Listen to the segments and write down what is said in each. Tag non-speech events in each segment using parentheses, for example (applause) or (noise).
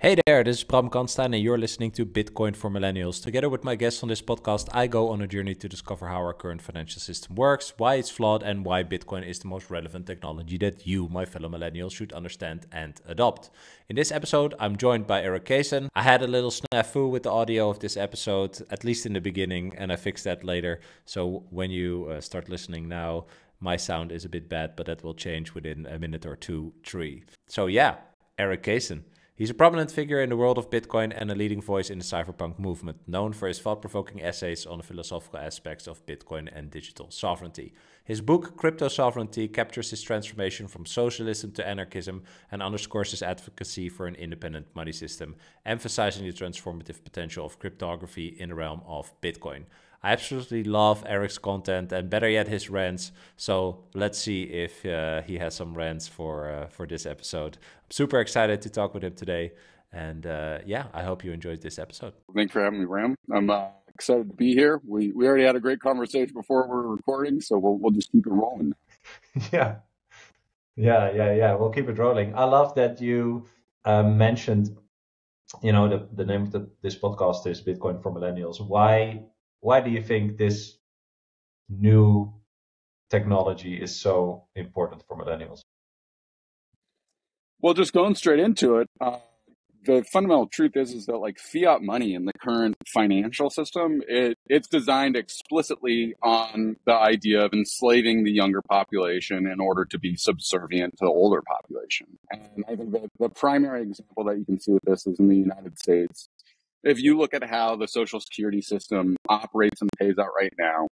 Hey there, this is Bram Kanstein, and you're listening to Bitcoin for Millennials. Together with my guests on this podcast, I go on a journey to discover how our current financial system works, why it's flawed, and why Bitcoin is the most relevant technology that you, my fellow millennials, should understand and adopt. In this episode, I'm joined by Erik Cason. I had a little snafu with the audio of this episode, at least in the beginning, and I fixed that later. So when you uh, start listening now, my sound is a bit bad, but that will change within a minute or two, three. So yeah, Erik Cason. He's a prominent figure in the world of Bitcoin and a leading voice in the cypherpunk movement, known for his thought provoking essays on the philosophical aspects of Bitcoin and digital sovereignty. His book, Cryptosovereignty, captures his transformation from socialism to anarchism and underscores his advocacy for an independent money system, emphasizing the transformative potential of cryptography in the realm of Bitcoin. I absolutely love Erik's content and better yet his rants. So let's see if uh, he has some rants for uh, for this episode. I'm super excited to talk with him today, and uh, yeah, I hope you enjoyed this episode. Thanks for having me, Ram. I'm uh, excited to be here. We we already had a great conversation before we are recording, so we'll we'll just keep it rolling. (laughs) yeah, yeah, yeah, yeah. We'll keep it rolling. I love that you uh, mentioned. You know the the name of the, this podcast is Bitcoin for Millennials. Why why do you think this new technology is so important for millennials? Well, just going straight into it, uh, the fundamental truth is is that like fiat money in the current financial system, it, it's designed explicitly on the idea of enslaving the younger population in order to be subservient to the older population. And I think that the primary example that you can see with this is in the United States if you look at how the social security system operates and pays out right now,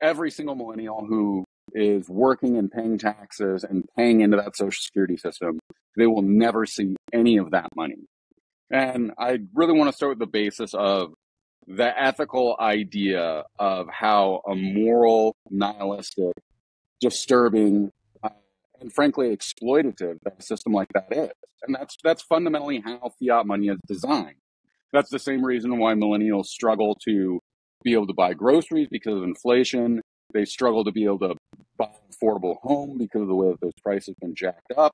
every single millennial who is working and paying taxes and paying into that social security system, they will never see any of that money. And I really want to start with the basis of the ethical idea of how a moral, nihilistic, disturbing, uh, and frankly exploitative a system like that is. And that's that's fundamentally how fiat money is designed. That's the same reason why millennials struggle to be able to buy groceries because of inflation. They struggle to be able to buy an affordable home because of the way that those prices have been jacked up.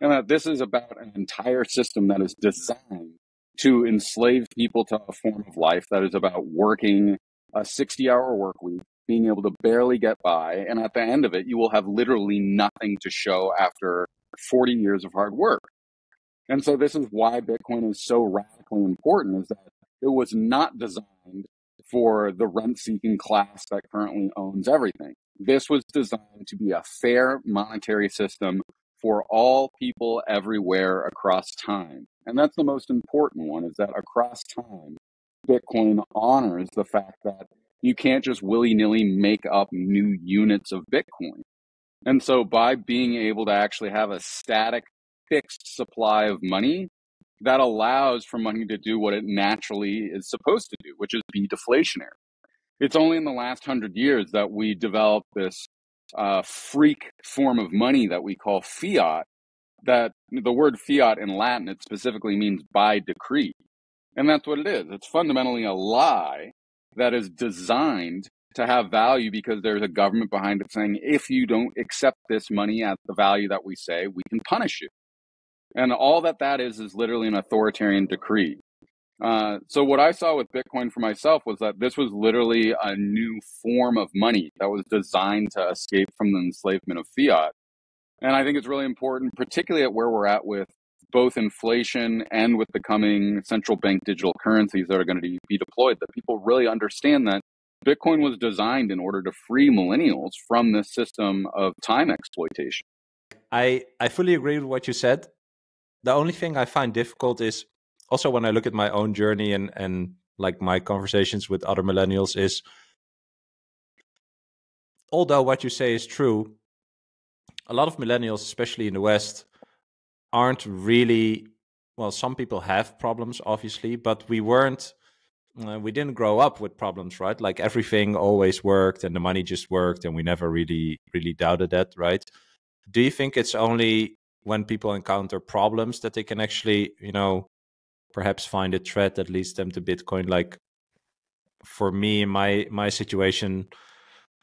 And that this is about an entire system that is designed to enslave people to a form of life that is about working a 60 hour work week, being able to barely get by. And at the end of it, you will have literally nothing to show after 40 years of hard work. And so this is why Bitcoin is so radically important is that it was not designed for the rent seeking class that currently owns everything. This was designed to be a fair monetary system for all people everywhere across time. And that's the most important one is that across time, Bitcoin honors the fact that you can't just willy nilly make up new units of Bitcoin. And so by being able to actually have a static fixed supply of money that allows for money to do what it naturally is supposed to do, which is be deflationary. It's only in the last hundred years that we developed this uh, freak form of money that we call fiat. That the word fiat in Latin, it specifically means by decree. And that's what it is. It's fundamentally a lie that is designed to have value because there's a government behind it saying, if you don't accept this money at the value that we say, we can punish you. And all that that is is literally an authoritarian decree. Uh, so what I saw with Bitcoin for myself was that this was literally a new form of money that was designed to escape from the enslavement of fiat. And I think it's really important, particularly at where we're at with both inflation and with the coming central bank digital currencies that are going to be deployed, that people really understand that Bitcoin was designed in order to free millennials from this system of time exploitation. I, I fully agree with what you said the only thing I find difficult is also when I look at my own journey and and like my conversations with other millennials is although what you say is true, a lot of millennials, especially in the West, aren't really well. Some people have problems, obviously, but we weren't. Uh, we didn't grow up with problems, right? Like everything always worked, and the money just worked, and we never really, really doubted that, right? Do you think it's only when people encounter problems that they can actually, you know, perhaps find a thread that leads them to Bitcoin. Like for me, my my situation,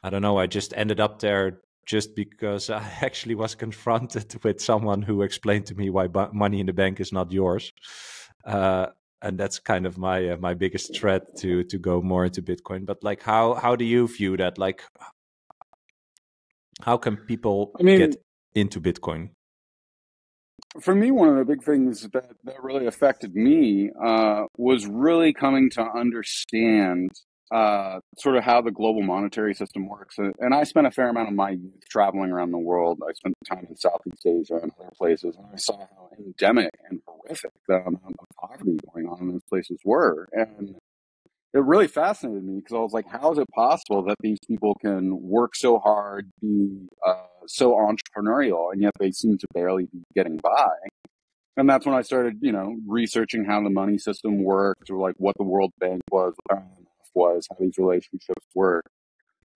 I don't know, I just ended up there just because (laughs) I actually was confronted (laughs) with someone who explained to me why money in the bank is not yours. uh, and that's kind of my uh, my biggest threat to to go more into Bitcoin. But like, how how do you view that? Like, how can people I mean, get into Bitcoin? For me, one of the big things that, that really affected me uh, was really coming to understand uh, sort of how the global monetary system works. And I spent a fair amount of my youth traveling around the world. I spent time in Southeast Asia and other places, and I saw how endemic and horrific the amount of poverty going on in those places were. And it really fascinated me because I was like, how is it possible that these people can work so hard, be uh, so entrepreneurial, and yet they seem to barely be getting by? And that's when I started, you know, researching how the money system worked, or like what the World Bank was, was, how these relationships work.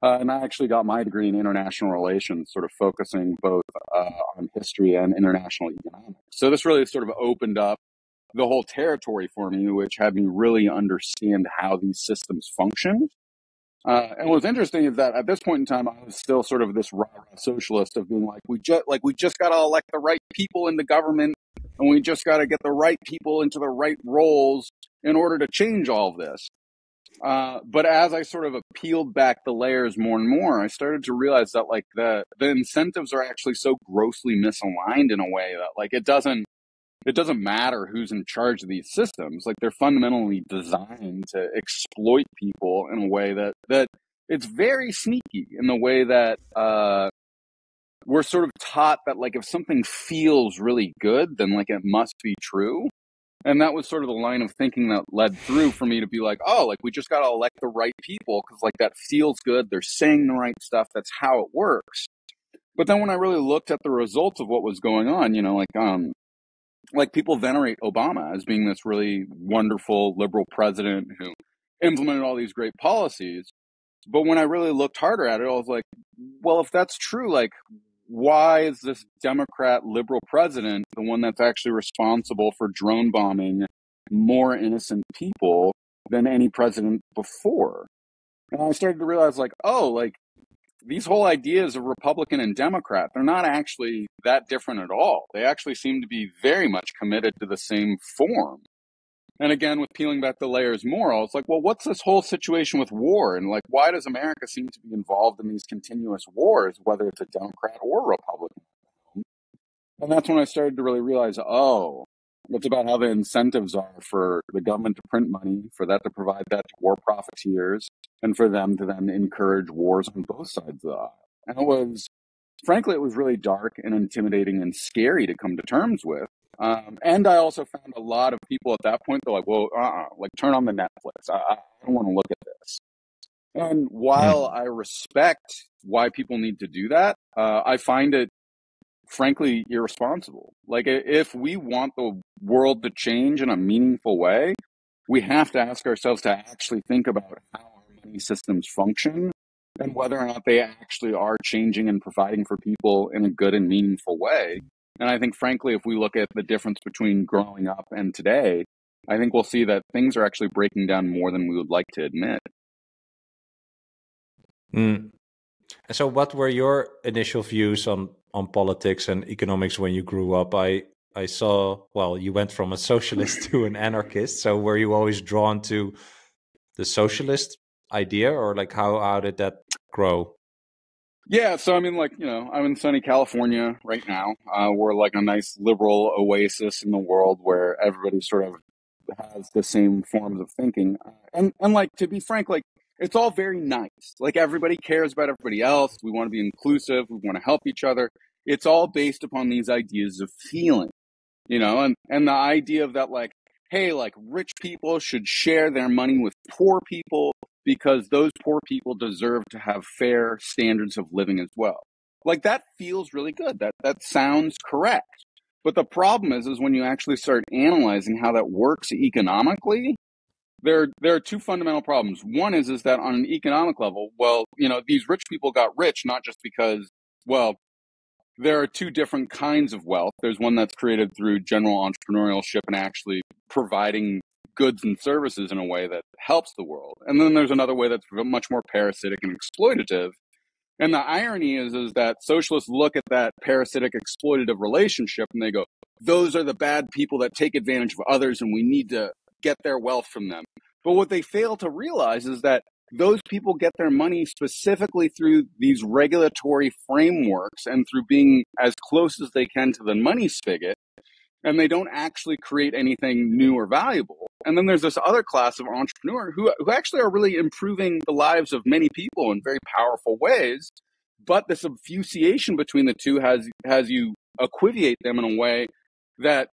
Uh, and I actually got my degree in international relations, sort of focusing both uh, on history and international economics. So this really sort of opened up the whole territory for me, which had me really understand how these systems function. Uh, and what's interesting is that at this point in time, I was still sort of this rah socialist of being like, we just like we just got to elect the right people in the government, and we just got to get the right people into the right roles in order to change all of this. Uh, but as I sort of peeled back the layers more and more, I started to realize that like the the incentives are actually so grossly misaligned in a way that like it doesn't it doesn't matter who's in charge of these systems. Like they're fundamentally designed to exploit people in a way that that it's very sneaky in the way that uh, we're sort of taught that like if something feels really good, then like it must be true. And that was sort of the line of thinking that led through for me to be like, oh, like we just got to elect the right people because like that feels good. They're saying the right stuff. That's how it works. But then when I really looked at the results of what was going on, you know, like um, like people venerate Obama as being this really wonderful liberal president who implemented all these great policies. But when I really looked harder at it, I was like, well, if that's true, like, why is this Democrat liberal president the one that's actually responsible for drone bombing more innocent people than any president before? And I started to realize, like, oh, like, these whole ideas of Republican and Democrat, they're not actually that different at all. They actually seem to be very much committed to the same form. And again, with peeling back the layers more, I was like, well, what's this whole situation with war? And like, why does America seem to be involved in these continuous wars, whether it's a Democrat or Republican? And that's when I started to really realize, oh, it's about how the incentives are for the government to print money, for that to provide that to war profiteers, and for them to then encourage wars on both sides of the aisle. And it was, frankly, it was really dark and intimidating and scary to come to terms with. Um, and I also found a lot of people at that point, they're like, well, uh-uh, like turn on the Netflix. I, I don't want to look at this. And while hmm. I respect why people need to do that, uh, I find it frankly irresponsible. Like if we want the world to change in a meaningful way, we have to ask ourselves to actually think about how our money systems function and whether or not they actually are changing and providing for people in a good and meaningful way. And I think, frankly, if we look at the difference between growing up and today, I think we'll see that things are actually breaking down more than we would like to admit. Mm. So, what were your initial views on on politics and economics when you grew up? I I saw well, you went from a socialist (laughs) to an anarchist. So, were you always drawn to the socialist idea, or like how how did that grow? Yeah, so I mean, like you know, I'm in sunny California right now. Uh, we're like a nice liberal oasis in the world where everybody sort of has the same forms of thinking, and and like to be frank, like it's all very nice. Like everybody cares about everybody else. We want to be inclusive. We want to help each other. It's all based upon these ideas of feeling, you know, and, and the idea of that, like, hey, like rich people should share their money with poor people because those poor people deserve to have fair standards of living as well. Like that feels really good. That, that sounds correct. But the problem is, is when you actually start analyzing how that works economically, there there are two fundamental problems. One is is that on an economic level, well, you know, these rich people got rich not just because, well, there are two different kinds of wealth. There's one that's created through general entrepreneurship and actually providing goods and services in a way that helps the world. And then there's another way that's much more parasitic and exploitative, And the irony is, is that socialists look at that parasitic exploitative relationship and they go, those are the bad people that take advantage of others and we need to get their wealth from them. But what they fail to realize is that those people get their money specifically through these regulatory frameworks and through being as close as they can to the money spigot. And they don't actually create anything new or valuable. And then there's this other class of entrepreneur who, who actually are really improving the lives of many people in very powerful ways. But this obfuscation between the two has, has you equivoate them in a way that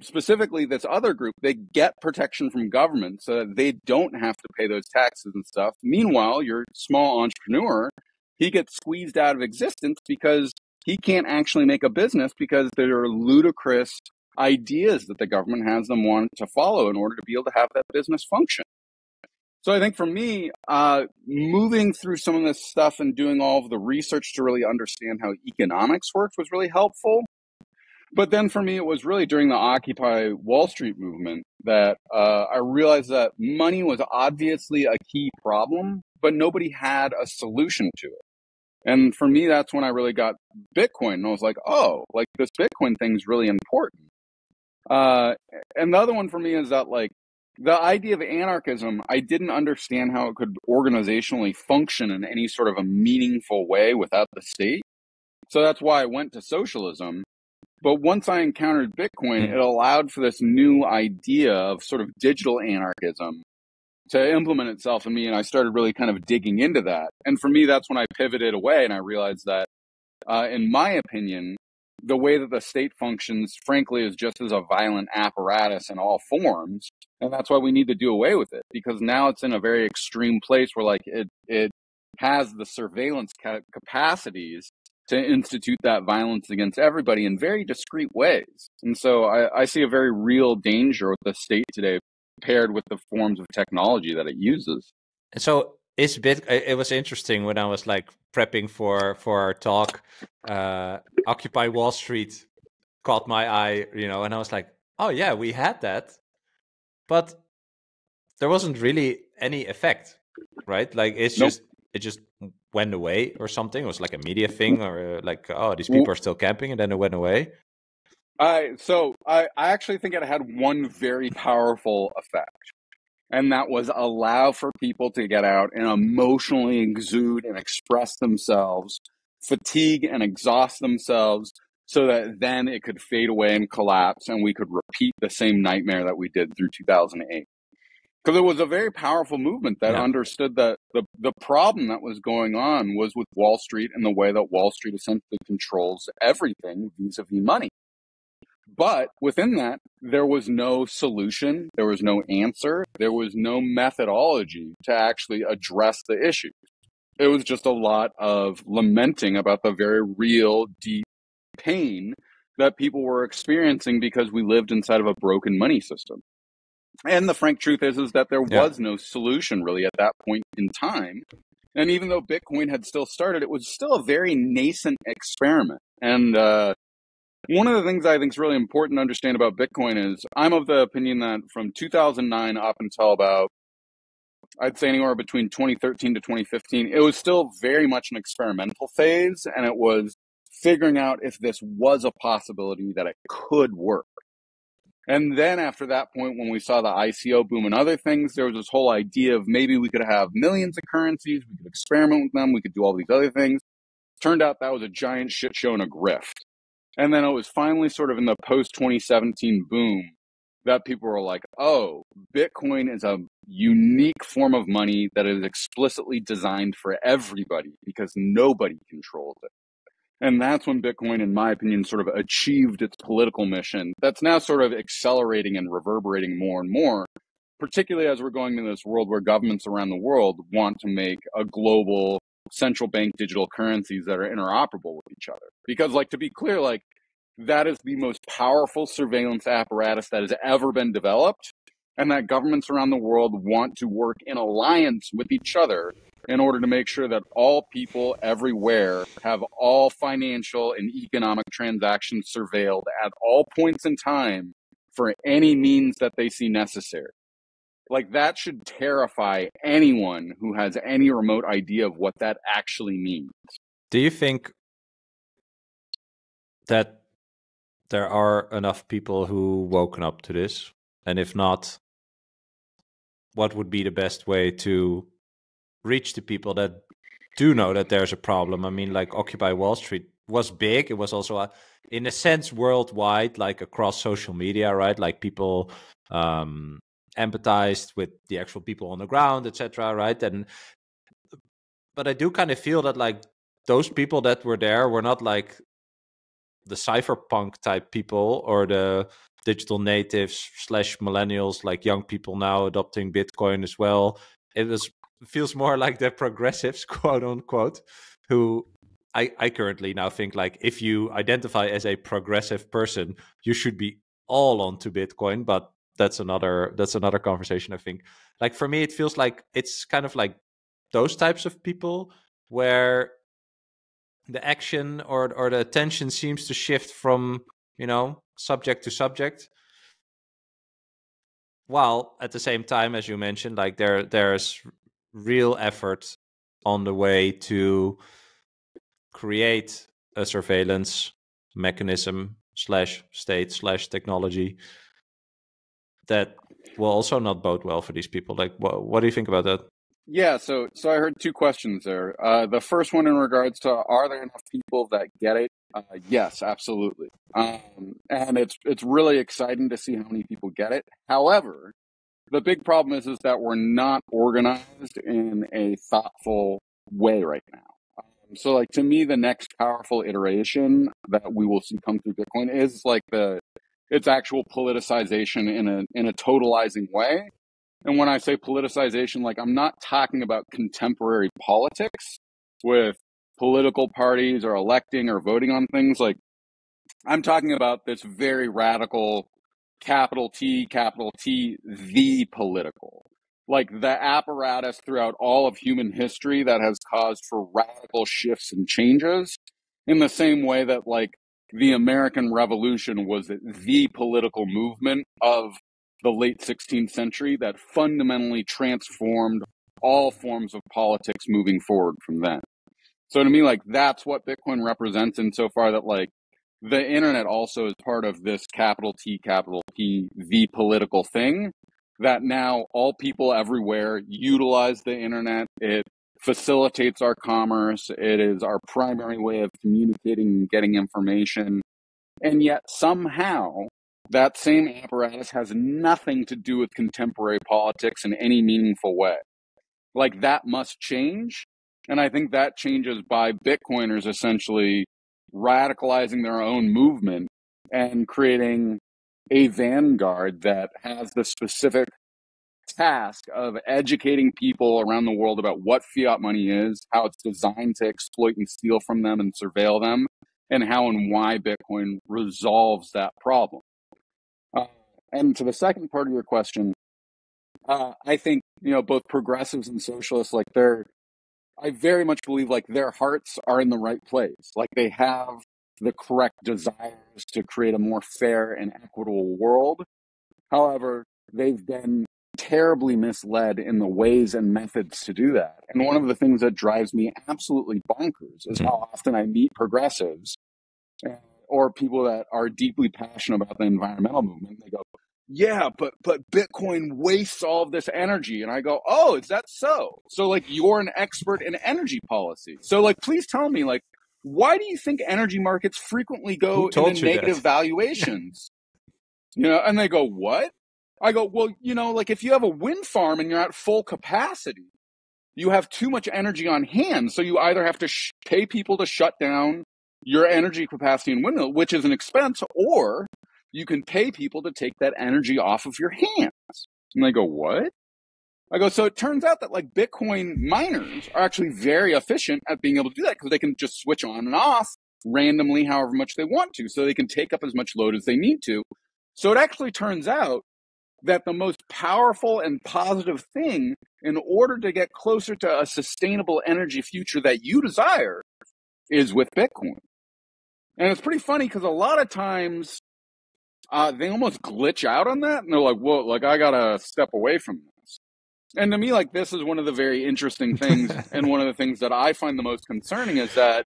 specifically this other group, they get protection from government so they don't have to pay those taxes and stuff. Meanwhile, your small entrepreneur, he gets squeezed out of existence because he can't actually make a business because there are ludicrous ideas that the government has them want to follow in order to be able to have that business function. So I think for me, uh, moving through some of this stuff and doing all of the research to really understand how economics works was really helpful. But then for me, it was really during the Occupy Wall Street movement that uh, I realized that money was obviously a key problem, but nobody had a solution to it. And for me, that's when I really got Bitcoin. And I was like, oh, like this Bitcoin thing is really important. Uh, and the other one for me is that, like, the idea of anarchism, I didn't understand how it could organizationally function in any sort of a meaningful way without the state. So that's why I went to socialism. But once I encountered Bitcoin, it allowed for this new idea of sort of digital anarchism to implement itself in me. And I started really kind of digging into that. And for me, that's when I pivoted away and I realized that, uh, in my opinion, the way that the state functions, frankly, is just as a violent apparatus in all forms. And that's why we need to do away with it because now it's in a very extreme place where like it, it has the surveillance capacities to institute that violence against everybody in very discreet ways. And so I, I see a very real danger with the state today paired with the forms of technology that it uses. And so is bit it was interesting when I was like prepping for for our talk. Uh, Occupy Wall Street caught my eye, you know, and I was like, oh yeah, we had that, but there wasn't really any effect, right? Like it's nope. just it just went away or something. It was like a media thing or uh, like, oh, these people are still camping and then it went away. I so I, I actually think it had one very powerful effect. And that was allow for people to get out and emotionally exude and express themselves, fatigue and exhaust themselves so that then it could fade away and collapse and we could repeat the same nightmare that we did through 2008 because it was a very powerful movement that yeah. understood that the, the problem that was going on was with Wall Street and the way that Wall Street essentially controls everything vis a vis money. But within that, there was no solution, there was no answer, there was no methodology to actually address the issue. It was just a lot of lamenting about the very real, deep pain that people were experiencing because we lived inside of a broken money system. And the frank truth is, is that there yeah. was no solution really at that point in time. And even though Bitcoin had still started, it was still a very nascent experiment. And uh, one of the things I think is really important to understand about Bitcoin is I'm of the opinion that from 2009 up until about, I'd say anywhere between 2013 to 2015, it was still very much an experimental phase. And it was figuring out if this was a possibility that it could work. And then after that point, when we saw the ICO boom and other things, there was this whole idea of maybe we could have millions of currencies, we could experiment with them, we could do all these other things. Turned out that was a giant shit show and a grift. And then it was finally sort of in the post 2017 boom that people were like, oh, Bitcoin is a unique form of money that is explicitly designed for everybody because nobody controls it. And that's when Bitcoin, in my opinion, sort of achieved its political mission. That's now sort of accelerating and reverberating more and more, particularly as we're going into this world where governments around the world want to make a global central bank digital currencies that are interoperable with each other. Because, like, to be clear, like, that is the most powerful surveillance apparatus that has ever been developed and that governments around the world want to work in alliance with each other in order to make sure that all people everywhere have all financial and economic transactions surveilled at all points in time for any means that they see necessary. Like that should terrify anyone who has any remote idea of what that actually means. Do you think that there are enough people who woken up to this? And if not, what would be the best way to reach the people that do know that there's a problem? I mean, like Occupy Wall Street was big. It was also, a, in a sense, worldwide, like across social media, right? Like people um, empathized with the actual people on the ground, etc. Right? And but I do kind of feel that like those people that were there were not like the cypherpunk type people or the digital natives slash millennials, like young people now adopting Bitcoin as well. It was feels more like the progressives, (laughs) quote unquote, who I, I currently now think like if you identify as a progressive person, you should be all onto Bitcoin, but that's another that's another conversation i think. Like for me it feels like it's kind of like those types of people where the action or or the attention seems to shift from you know subject to subject. While at the same time as you mentioned like there there's real effort on the way to create a surveillance mechanism slash state slash technology that will also not bode well for these people. Like, what, what do you think about that? Yeah, so so I heard two questions there. Uh, the first one in regards to are there enough people that get it? Uh, yes, absolutely. Um, and it's it's really exciting to see how many people get it. However, the big problem is is that we're not organized in a thoughtful way right now. Um, so, like to me, the next powerful iteration that we will see come through Bitcoin is like the its actual politicization in a in a totalizing way. And when I say politicization, like I'm not talking about contemporary politics with political parties or electing or voting on things. Like I'm talking about this very radical capital T, capital T, the political. Like the apparatus throughout all of human history that has caused for radical shifts and changes in the same way that like the American Revolution was the political movement of the late 16th century that fundamentally transformed all forms of politics moving forward from then. So to me, like that's what Bitcoin represents insofar that like the internet also is part of this capital T, capital P, the political thing that now all people everywhere utilize the internet. It facilitates our commerce. It is our primary way of communicating and getting information. And yet somehow that same apparatus has nothing to do with contemporary politics in any meaningful way. Like that must change. And I think that changes by Bitcoiners essentially radicalizing their own movement and creating a vanguard that has the specific task of educating people around the world about what fiat money is, how it's designed to exploit and steal from them and surveil them, and how and why Bitcoin resolves that problem. Uh, and to the second part of your question, uh, I think you know both progressives and socialists, like they're, I very much believe like their hearts are in the right place, like they have the correct desires to create a more fair and equitable world. However, they've been terribly misled in the ways and methods to do that. And one of the things that drives me absolutely bonkers is how often I meet progressives uh, or people that are deeply passionate about the environmental movement. They go, yeah, but but Bitcoin wastes all of this energy. And I go, oh, is that so? So like you're an expert in energy policy. So like please tell me like why do you think energy markets frequently go into negative valuations? you know, and they go, what? I go, well, you know, like if you have a wind farm and you're at full capacity, you have too much energy on hand. So you either have to sh- pay people to shut down your energy capacity in windmill, which is an expense, or you can pay people to take that energy off of your hands. And they go, what? I go, so it turns out that like Bitcoin miners are actually very efficient at being able to do that because they can just switch on and off randomly however much they want to. So they can take up as much load as they need to. So it actually turns out that the most powerful and positive thing in order to get closer to a sustainable energy future that you desire is with Bitcoin. And it's pretty funny because a lot of times uh, they almost glitch out on that and they're like, whoa, like I gotta step away from this. And to me, like this is one of the very interesting things, (laughs) and one of the things that I find the most concerning is that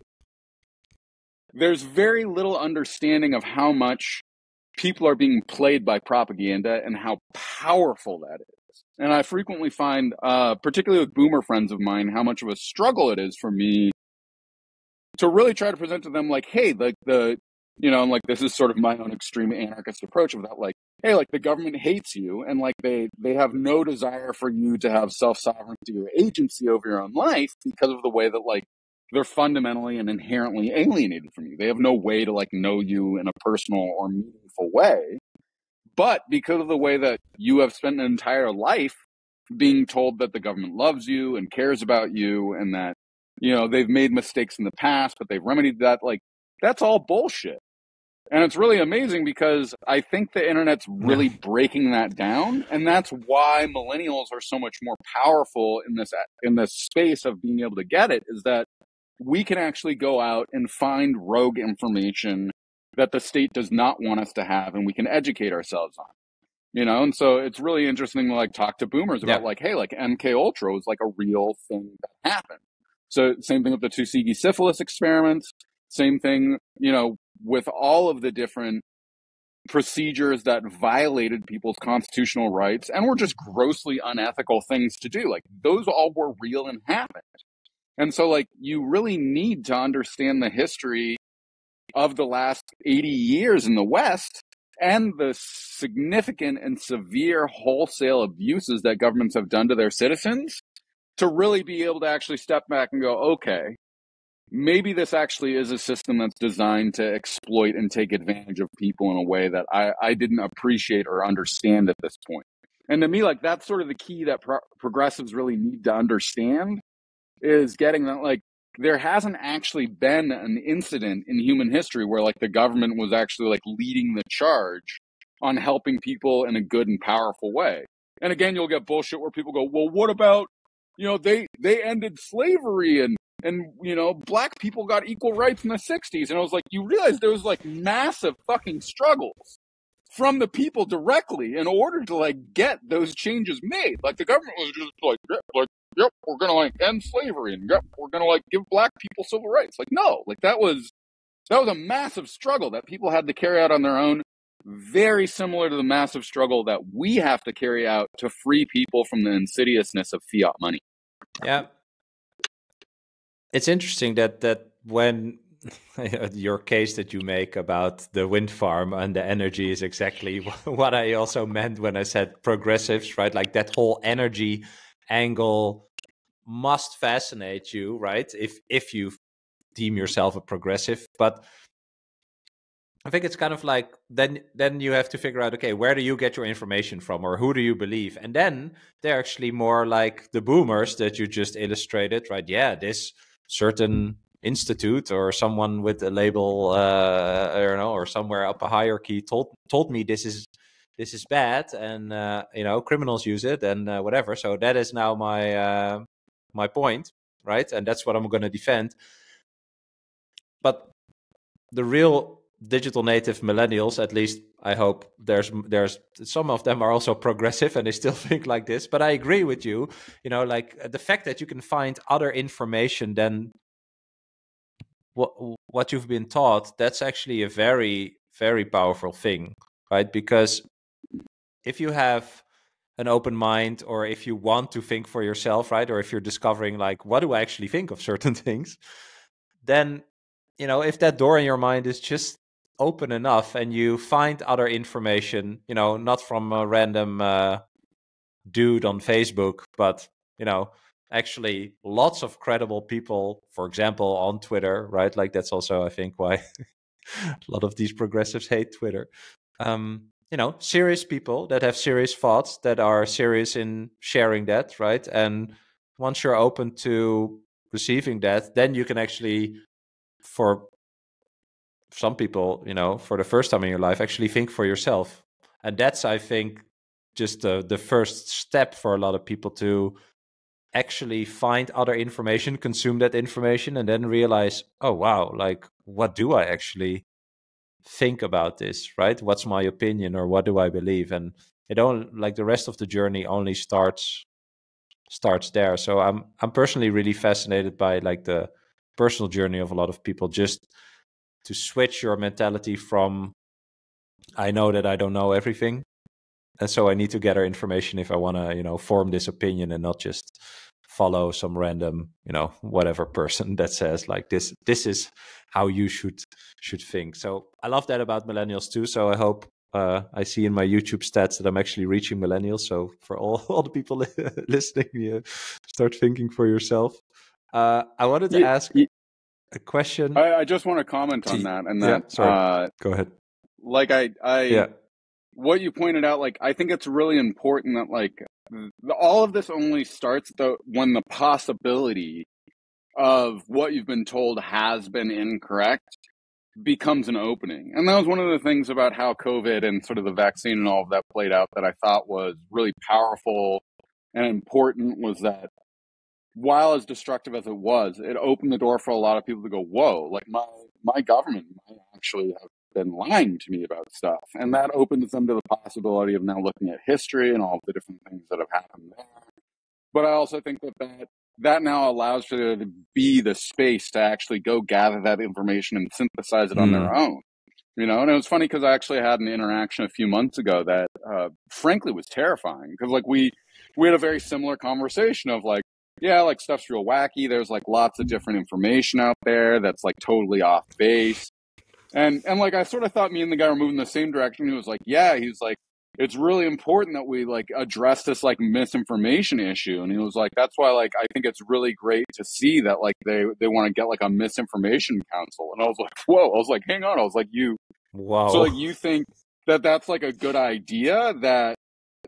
there's very little understanding of how much people are being played by propaganda and how powerful that is. And I frequently find, uh, particularly with boomer friends of mine, how much of a struggle it is for me to really try to present to them like, hey, like the, you know, and like this is sort of my own extreme anarchist approach of that, like, hey, like the government hates you and like they they have no desire for you to have self sovereignty or agency over your own life because of the way that like they're fundamentally and inherently alienated from you. They have no way to like know you in a personal or meaningful way. But because of the way that you have spent an entire life being told that the government loves you and cares about you and that you know they've made mistakes in the past but they've remedied that like that's all bullshit and it's really amazing because I think the internet's really breaking that down, and that's why millennials are so much more powerful in this in this space of being able to get it. Is that we can actually go out and find rogue information that the state does not want us to have, and we can educate ourselves on. You know, and so it's really interesting to like talk to boomers about yeah. like, hey, like MK Ultra was like a real thing that happened. So same thing with the Tuskegee syphilis experiments. Same thing, you know, with all of the different procedures that violated people's constitutional rights and were just mm-hmm. grossly unethical things to do. Like those all were real and happened. And so like you really need to understand the history of the last 80 years in the West and the significant and severe wholesale abuses that governments have done to their citizens to really be able to actually step back and go, okay, maybe this actually is a system that's designed to exploit and take advantage of people in a way that I, I didn't appreciate or understand at this point. And to me, like that's sort of the key that pro- progressives really need to understand is getting that like there hasn't actually been an incident in human history where like the government was actually like leading the charge on helping people in a good and powerful way. And again, you'll get bullshit where people go, "Well, what about you know they they ended slavery and and you know black people got equal rights in the 60s and i was like you realize there was like massive fucking struggles from the people directly in order to like get those changes made. Like the government was just like yep, like yep we're gonna like end slavery and yep we're gonna like give black people civil rights. Like no like that was that was a massive struggle that people had to carry out on their own very similar to the massive struggle that we have to carry out to free people from the insidiousness of fiat money. Yeah it's interesting that that when (laughs) your case that you make about the wind farm and the energy is exactly (laughs) what I also meant when I said progressives, right? Like that whole energy angle must fascinate you, right? If if you deem yourself a progressive, but I think it's kind of like then then you have to figure out okay where do you get your information from or who do you believe and then they're actually more like the boomers that you just illustrated right yeah this certain institute or someone with a label uh, I don't know or somewhere up a hierarchy told told me this is this is bad and uh, you know criminals use it and uh, whatever. So that is now my uh, my point right? And that's what I'm going to defend. But the real digital native millennials at least I hope there's there's some of them are also progressive and they still (laughs) think like this. But I agree with you. You know, like uh, the fact that you can find other information than what what you've been taught. That's actually a very very powerful thing, right? Because if you have an open mind or if you want to think for yourself right or if you're discovering like what do i actually think of certain (laughs) things then you know if that door in your mind is just open enough and you find other information, you know, not from a random uh, dude on Facebook, but, you know, actually lots of credible people, for example, on Twitter, right? Like that's also, I think, why (laughs) a lot of these progressives hate Twitter. Um, you know, serious people that have serious thoughts that are serious in sharing that, right? And once you're open to receiving that, then you can actually, for some people, you know, for the first time in your life, actually think for yourself. And that's, I think, just the, the first step for a lot of people to actually find other information, consume that information, and then realize, oh, wow, like, what do I actually think about this, right? What's my opinion or what do I believe? And it only, like, the rest of the journey only starts starts there. So I'm I'm personally really fascinated by like the personal journey of a lot of people just to switch your mentality from I know that I don't know everything and so I need to gather information if I want to, you know, form this opinion and not just follow some random, you know, whatever person (laughs) that says like this. This is how you should should think. So I love that about millennials too. So I hope uh, I see in my YouTube stats that I'm actually reaching millennials. So for all (laughs) all the people (laughs) listening, yeah, start thinking for yourself. Uh, I wanted to ask a question. I, I, just want to comment on that, and that yeah, sorry. Uh, go ahead. Like I, I yeah what you pointed out, like I think it's really important that like all of this only starts the when the possibility of what you've been told has been incorrect becomes an opening. And that was one of the things about how COVID and sort of the vaccine and all of that played out that I thought was really powerful and important was that while as destructive as it was, it opened the door for a lot of people to go, whoa, like my my government might actually have been lying to me about stuff. And that opens them to the possibility of now looking at history and all of the different things that have happened there. But I also think that that, that now allows for there to be the space to actually go gather that information and synthesize it on their mm. own. You know, and it was funny because I actually had an interaction a few months ago that, uh, frankly, was terrifying because, like, we we had a very similar conversation of like, yeah, like stuff's real wacky. There's like lots of different information out there that's like totally off base. And and like I sort of thought me and the guy were moving the same direction. He was like, Yeah, he's like, it's really important that we like address this like misinformation issue. And he was like, That's why like I think it's really great to see that like they they want to get like a misinformation council. And I was like, Whoa, I was like, hang on. I was like, you Wow. So like you think that that's like a good idea that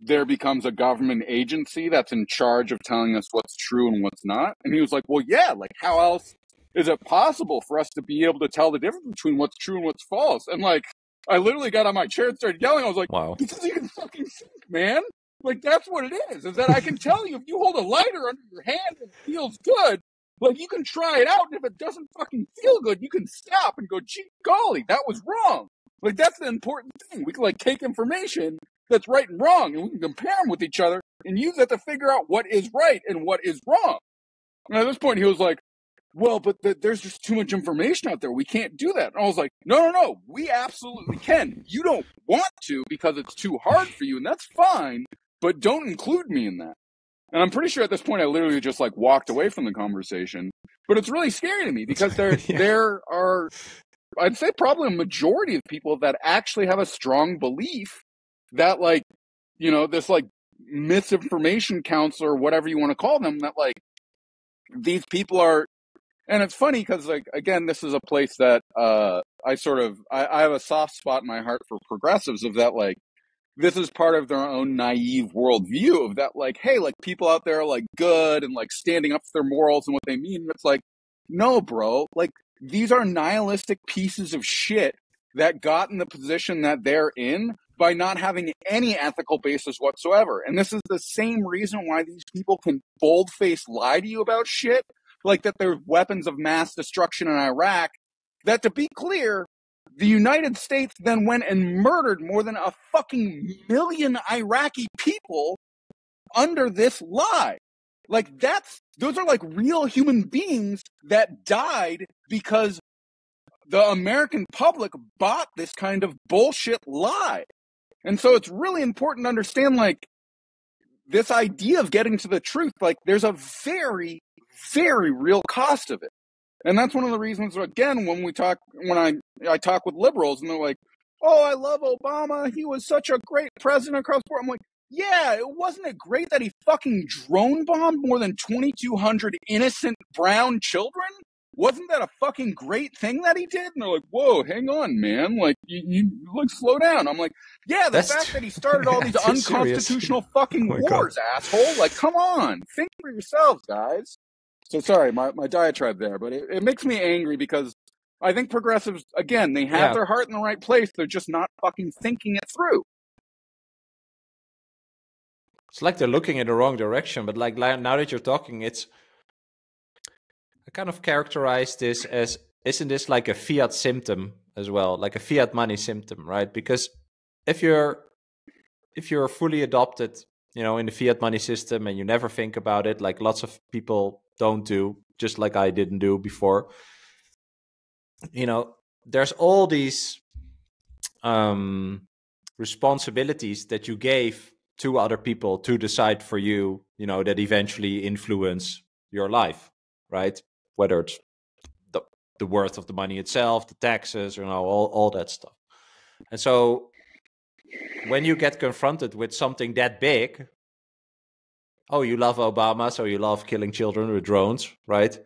there becomes a government agency that's in charge of telling us what's true and what's not. And he was like, well, yeah, like how else is it possible for us to be able to tell the difference between what's true and what's false? And like, I literally got on my chair and started yelling. I was like, wow, this doesn't even fucking think, man. Like, that's what it is, is that I can tell you if you hold a lighter under your hand and it feels good, like, you can try it out. And if it doesn't fucking feel good, you can stop and go, gee, golly, that was wrong. Like, that's the important thing. We can, like, take information that's right and wrong and we can compare them with each other and use that to figure out what is right and what is wrong. And at this point, he was like, well, but the, there's just too much information out there. We can't do that. And I was like, no, no, no, we absolutely can. You don't want to because it's too hard for you, and that's fine, but don't include me in that. And I'm pretty sure at this point I literally just like walked away from the conversation. But it's really scary to me because there (laughs) yeah. there are I'd say probably a majority of people that actually have a strong belief that like, you know, this like misinformation counselor, whatever you want to call them, that like these people are and it's funny because like again this is a place that uh i sort of I, I, have a soft spot in my heart for progressives of that like this is part of their own naive worldview of that like hey like people out there are like good and like standing up for their morals and what they mean it's like no bro like these are nihilistic pieces of shit that got in the position that they're in by not having any ethical basis whatsoever. And this is the same reason why these people can boldface lie to you about shit like that there's weapons of mass destruction in Iraq, that to be clear, the United States then went and murdered more than a fucking million Iraqi people under this lie. Like that's, those are like real human beings that died because the American public bought this kind of bullshit lie. And so it's really important to understand like this idea of getting to the truth. Like there's a very very real cost of it. And that's one of the reasons, again, when we talk, when I, I talk with liberals and they're like, oh, I love Obama. He was such a great president across the board. I'm like, yeah, it wasn't it great that he fucking drone bombed more than 2,200 innocent brown children? Wasn't that a fucking great thing that he did? And they're like, whoa, hang on, man. Like, you, you like, slow down. I'm like, yeah, the That's fact that he started (laughs) all these unconstitutional serious. fucking oh wars, God. asshole. Like, come on. Think for yourselves, guys. So sorry, my, my diatribe there, but it, it makes me angry because I think progressives, again, they have yeah. their heart in the right place. They're just not fucking thinking it through. It's like they're looking in the wrong direction, but like now that you're talking, it's kind of characterize this as isn't this like a fiat symptom as well, like a fiat money symptom, right? Because if you're if you're fully adopted you know, in the fiat money system and you never think about it, like lots of people don't do, just like I didn't do before. You know, there's all these um, responsibilities that you gave to other people to decide for you, you know, that eventually influence your life, right? Whether it's the, the worth of the money itself, the taxes, you know, all, all that stuff. And so when you get confronted with something that big, oh, you love Obama, so you love killing children with drones, right?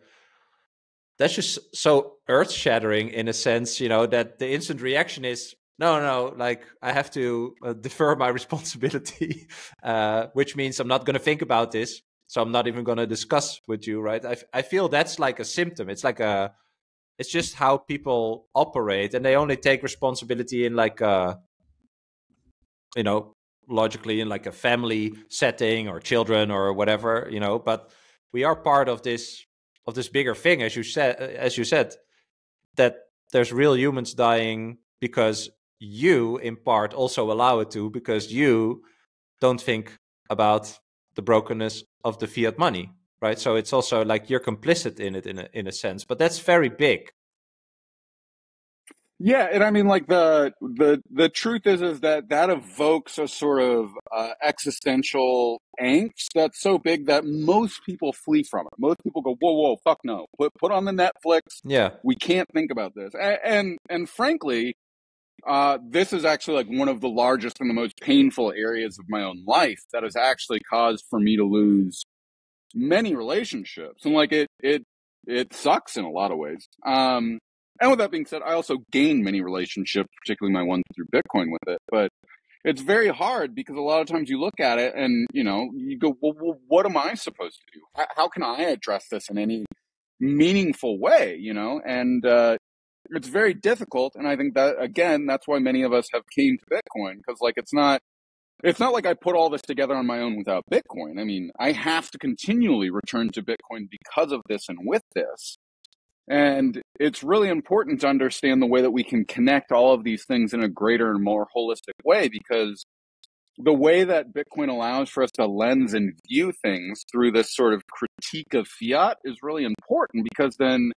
That's just so earth shattering in a sense, you know, that the instant reaction is, no, no, like I have to uh, defer my (laughs) responsibility, uh, which means I'm not going to think about this. So I'm not even going to discuss with you, right? I, I feel that's like a symptom. It's like a, it's just how people operate and they only take responsibility in like a, you know, logically in like a family setting or children or whatever, you know, but we are part of this of this bigger thing as you said as you said that there's real humans dying because you in part also allow it to because you don't think about the brokenness of the fiat money right so it's also like you're complicit in it in a, in a sense but that's very big yeah, and I mean, like the the the truth is, is that that evokes a sort of uh, existential angst that's so big that most people flee from it. Most people go, "Whoa, whoa, fuck no! Put put on the Netflix. Yeah, we can't think about this." And and, and frankly, uh, this is actually like one of the largest and the most painful areas of my own life that has actually caused for me to lose many relationships, and like it it it sucks in a lot of ways. Um, and with that being said, I also gained many relationships, particularly my one through Bitcoin with it. But it's very hard because a lot of times you look at it and, you know, you go, well, well what am I supposed to do? How, can I address this in any meaningful way, you know? And, uh, it's very difficult. And I think that, again, that's why many of us have came to Bitcoin because like it's not, it's not like I put all this together on my own without Bitcoin. I mean, I have to continually return to Bitcoin because of this and with this. And it's really important to understand the way that we can connect all of these things in a greater and more holistic way because the way that Bitcoin allows for us to lens and view things through this sort of critique of fiat is really important because then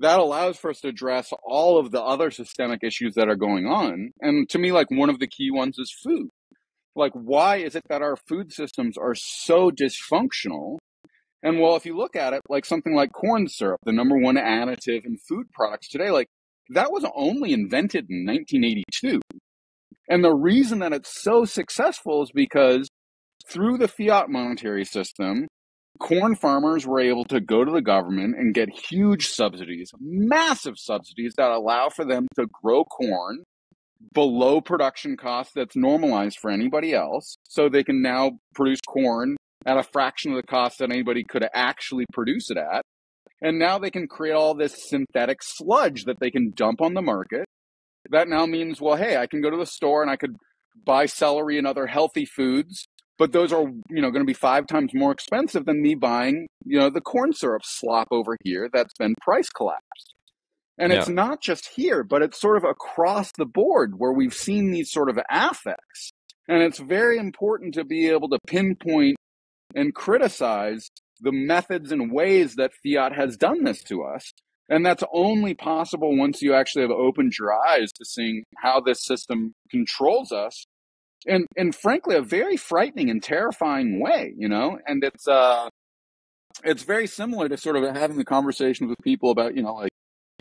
that allows for us to address all of the other systemic issues that are going on. And to me, like one of the key ones is food. Like, why is it that our food systems are so dysfunctional and well, if you look at it, like something like corn syrup, the number one additive in food products today, like that was only invented in 1982. And the reason that it's so successful is because through the fiat monetary system, corn farmers were able to go to the government and get huge subsidies, massive subsidies that allow for them to grow corn below production cost that's normalized for anybody else. So they can now produce corn at a fraction of the cost that anybody could actually produce it at. And now they can create all this synthetic sludge that they can dump on the market. That now means, well, hey, I can go to the store and I could buy celery and other healthy foods, but those are, you know, going to be five times more expensive than me buying, you know, the corn syrup slop over here that's been price collapsed. And yeah. it's not just here, but it's sort of across the board where we've seen these sort of affects. And it's very important to be able to pinpoint and criticize the methods and ways that fiat has done this to us. And that's only possible once you actually have opened your eyes to seeing how this system controls us. And, and frankly, a very frightening and terrifying way, you know, and it's, uh, it's very similar to sort of having the conversation with people about, you know, like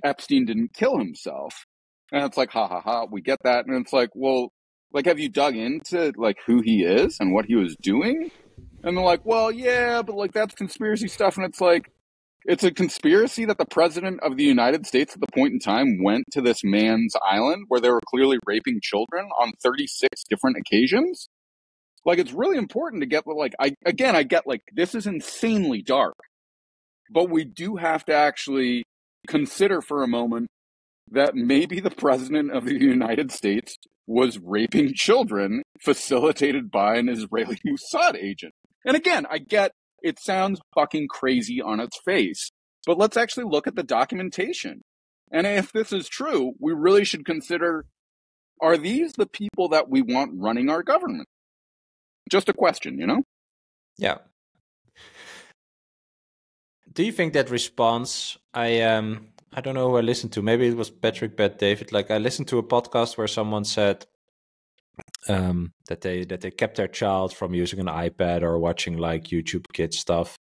Epstein didn't kill himself. And it's like, ha ha ha, we get that. And it's like, well, like, have you dug into like who he is and what he was doing? And they're like, well, yeah, but like that's conspiracy stuff. And it's like, it's a conspiracy that the president of the United States at the point in time went to this man's island where they were clearly raping children on 36 different occasions. Like, it's really important to get, like, I, again, I get, like, this is insanely dark, but we do have to actually consider for a moment that maybe the president of the United States was raping children facilitated by an Israeli Mossad agent. And again, I get it sounds fucking crazy on its face, but let's actually look at the documentation. And if this is true, we really should consider are these the people that we want running our government? just a question, you know? Yeah. Do you think that response? I um I don't know who I listened to. Maybe it was Patrick Bet David. Like I listened to a podcast where someone said um, that they that they kept their child from using an iPad or watching like YouTube Kids stuff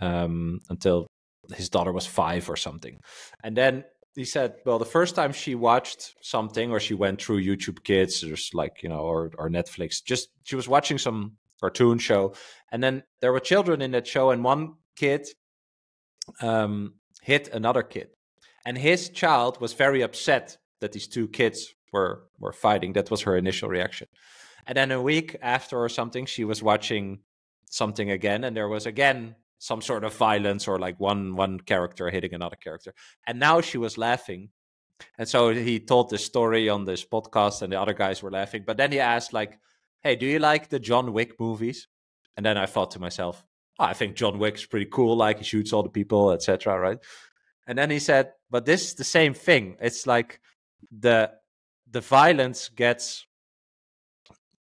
um, until his daughter was five or something, and then he said, well, the first time she watched something or she went through YouTube Kids, or like you know, or or Netflix, just she was watching some cartoon show, and then there were children in that show, and one kid um, hit another kid, and his child was very upset that these two kids were were fighting. That was her initial reaction, and then a week after or something, she was watching something again, and there was again some sort of violence or like one one character hitting another character. And now she was laughing. And so he told this story on this podcast and the other guys were laughing. But then he asked like hey do you like the john wick movies? And then i thought to myself oh, i think john wick's pretty cool. Like he shoots all the people etc right? And then he said but this is the same thing. It's like the the violence gets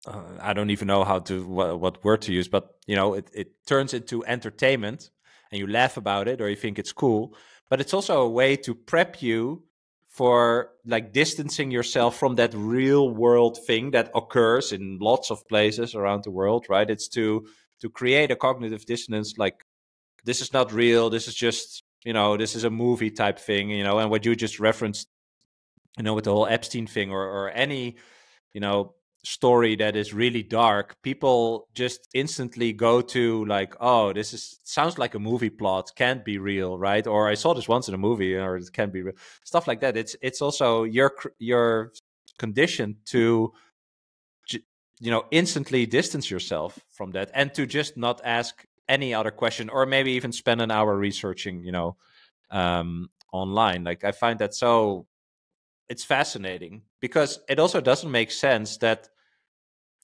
uh, I don't even know how to what, what, word to use, but you know, it, it turns into entertainment, and you laugh about it or you think it's cool. But it's also a way to prep you for like distancing yourself from that real world thing that occurs in lots of places around the world, right? It's to to create a cognitive dissonance, like this is not real. This is just you know, this is a movie type thing, you know, and what you just referenced, you know, with the whole Epstein thing or or any you know story that is really dark, people just instantly go to like, oh, this is sounds like a movie plot, can't be real, right? Or I saw this once in a movie, or it can't be real, stuff like that. It's it's also your your conditioned to you know instantly distance yourself from that and to just not ask any other question or maybe even spend an hour researching you know um online like i find that so it's fascinating because it also doesn't make sense that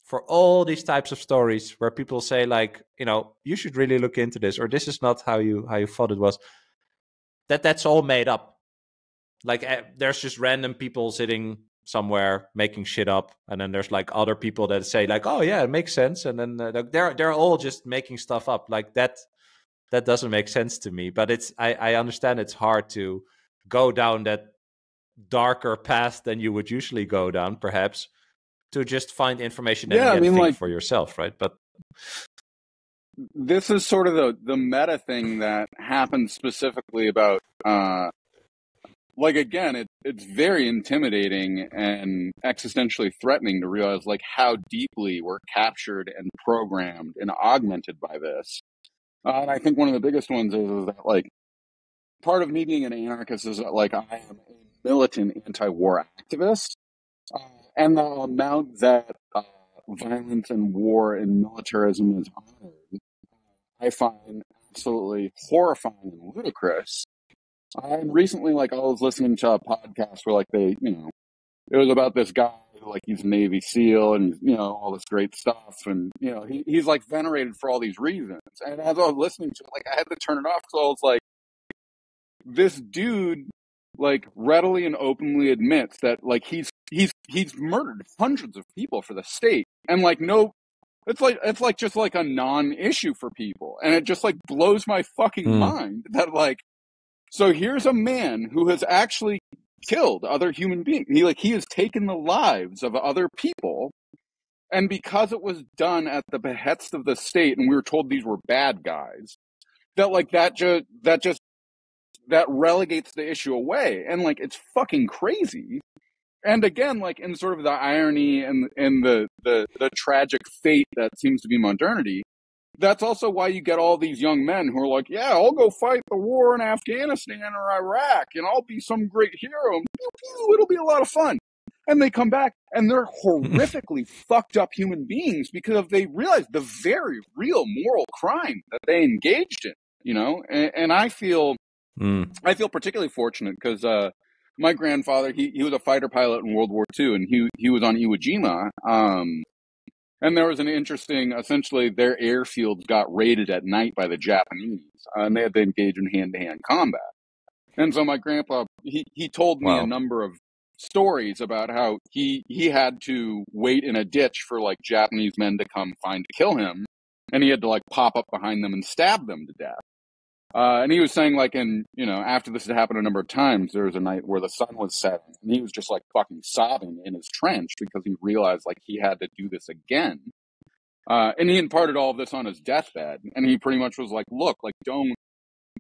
for all these types of stories where people say like you know you should really look into this or this is not how you how you thought it was that that's all made up. Like uh, there's just random people sitting somewhere making shit up and then there's like other people that say like oh yeah it makes sense and then uh, they're they're all just making stuff up. Like that that doesn't make sense to me but it's i i understand it's hard to go down that darker path than you would usually go down perhaps to just find information and yeah, I mean, like, for yourself, right? But this is sort of the the meta thing that happens specifically about uh like again it, it's very intimidating and existentially threatening to realize like how deeply we're captured and programmed and augmented by this uh, and i think one of the biggest ones is, is that like part of me being an anarchist is that like i am militant anti-war activist uh, and the amount that uh, violence and war and militarism is honored, I find absolutely horrifying and ludicrous. And recently, like I was listening to a podcast where, like they, you know, it was about this guy, like he's a Navy SEAL, and you know all this great stuff, and you know he, he's like venerated for all these reasons. And as I was listening to it, like I had to turn it off because I was like, this dude like readily and openly admits that like he's he's he's murdered hundreds of people for the state. And like no it's like it's like just like a non-issue for people. And it just like blows my fucking mm. mind that like so here's a man who has actually killed other human beings. He like he has taken the lives of other people. And because it was done at the behest of the state and we were told these were bad guys that like that just that just that relegates the issue away and like it's fucking crazy and again, like in sort of the irony and and the, the the tragic fate that seems to be modernity, that's also why you get all these young men who are like, "Yeah, I'll go fight the war in Afghanistan or Iraq, and I'll be some great hero. It'll be a lot of fun." And they come back and they're (laughs) horrifically fucked up human beings because they realize the very real moral crime that they engaged in. You know, and, and I feel, mm. I feel particularly fortunate because. Uh, my grandfather, he, he was a fighter pilot in World War II, and he he was on Iwo Jima. Um, and there was an interesting, essentially, their airfields got raided at night by the Japanese, uh, and they had to engage in hand to hand combat. And so my grandpa, he, he told me wow. a number of stories about how he he had to wait in a ditch for like Japanese men to come find to kill him, and he had to like pop up behind them and stab them to death. Uh, and he was saying like, in you know, after this had happened a number of times, there was a night where the sun was setting, and he was just like fucking sobbing in his trench because he realized like he had to do this again. Uh, and he imparted all of this on his deathbed, and he pretty much was like, "Look, like don't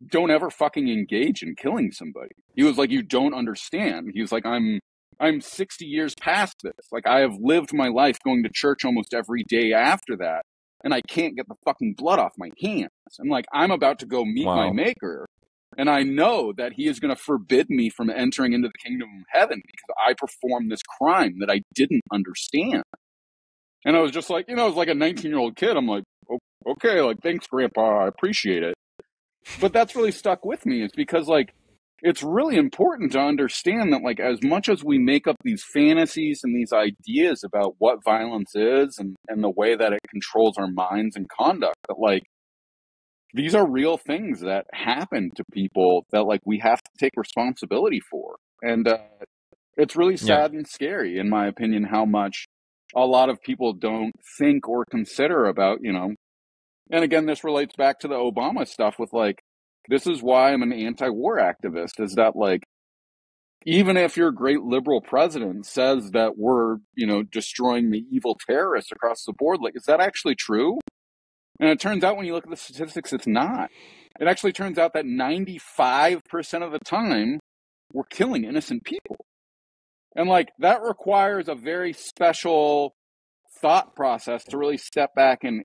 don't ever fucking engage in killing somebody." He was like, "You don't understand." He was like, "I'm I'm 60 years past this. Like I have lived my life going to church almost every day after that, and I can't get the fucking blood off my hands. I'm like, I'm about to go meet wow. my maker. And I know that he is going to forbid me from entering into the kingdom of heaven because I performed this crime that I didn't understand. And I was just like, you know, I was like a 19 year old kid. I'm like, okay, like, thanks, grandpa. I appreciate it. But that's really stuck with me. It's because, like, it's really important to understand that like as much as we make up these fantasies and these ideas about what violence is and, and the way that it controls our minds and conduct that like these are real things that happen to people that like we have to take responsibility for and uh, it's really sad yeah. and scary in my opinion how much a lot of people don't think or consider about you know and again this relates back to the obama stuff with like this is why I'm an anti-war activist is that like even if your great liberal president says that we're, you know, destroying the evil terrorists across the board, like is that actually true? And it turns out when you look at the statistics, it's not. It actually turns out that 95% of the time we're killing innocent people. And like that requires a very special thought process to really step back and